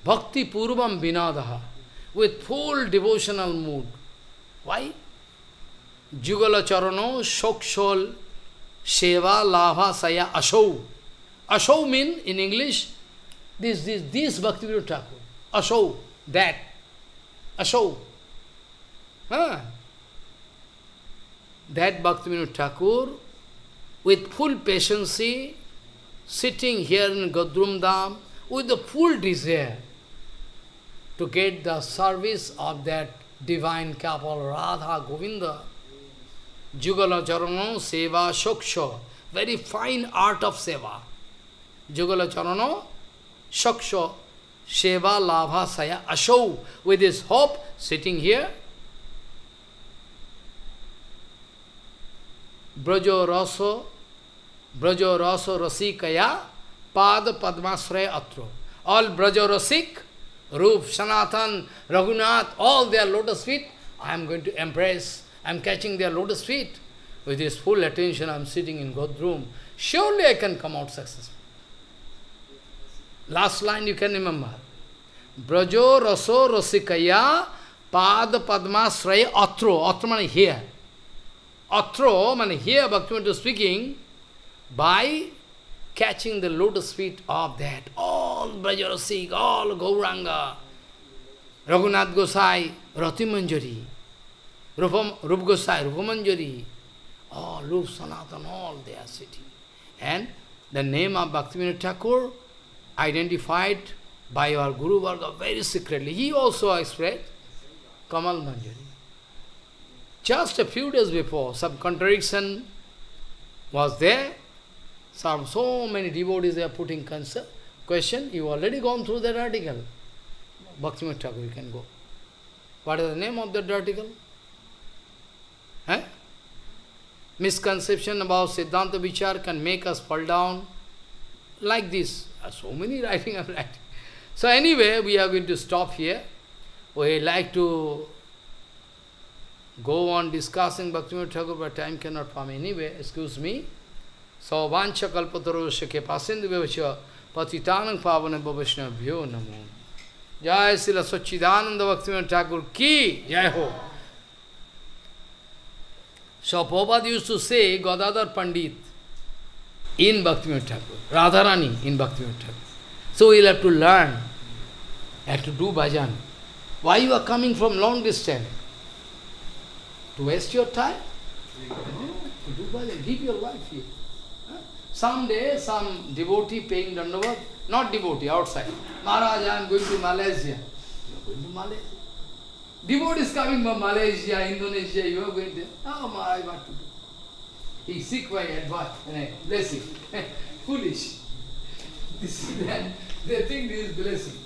Speaker 1: भक्ति पूर्वम विनाद with full devotional mood why Jugala charano shokshol seva lava saya ashau. Ashau mean in English this this this bhakti Thakur. Ashau that ashau, Huh? That bhakti Thakur with full patience sitting here in Godrum with the full desire to get the service of that divine couple Radha Govinda. Jugalacharano Seva Shoksha, very fine art of Seva. Jugalacharano Shoksha, Seva Labha Saya Asho, with his hope sitting here. Brajo Raso, Brajo Raso Rasikaya, Pad Padmasraya Atro. All Brajo Rasik, Rup, Sanatan, Raghunath, all their lotus feet, I am going to embrace I'm catching their lotus feet. With his full attention, I'm sitting in Godrum. Surely I can come out successful. Last line you can remember. Brajo raso rasikaya pad padmasraya atro. Atro means here. Atro means here, Bhaktivinoda speaking, by catching the lotus feet of that. All Brajarasik, all Gauranga, Raghunath Gosai, Rati Manjari. Rupam, Rup Gosai, Rupamanjari, all Rup Sanatana, all they are sitting. And the name of Bhaktivinoda Thakur identified by our Guru Varga very secretly. He also expressed Kamal Manjari. Just a few days before, some contradiction was there. Some, so many devotees are putting concern, question. You already gone through that article. Bhaktivinoda Thakur, you can go. What is the name of that article? है misconception about सिद्धांत विचार can make us fall down like this so many writing um writing so any we are going to stop here we like to go on discussing भक्ति में ठगो but time can not form any excuse me सौवांछ कल्पतरोष के पासिंद व्यवस्था पतितानंग पावन वैष्णव्यो नमो जय श्री सच्चिदानंद भक्ति में ठाकुर की जय हो So Prabhupada used to say, Godadhar Pandit in Bhaktivinoda Thakur, Radharani in Bhaktivinoda Thakur. So we'll have to learn, have to do bhajan. Why you are coming from long distance? To waste your time? To do bhajan, give your life here. Someday, some devotee paying Dandavad, not devotee, outside. Maharaj, I am going to Malaysia. You are going to Malaysia. Devotees coming from Malaysia, Indonesia, you are going there. Oh I what to do? He seek my advice and I blessing. Foolish. This, that, they think this is blessing.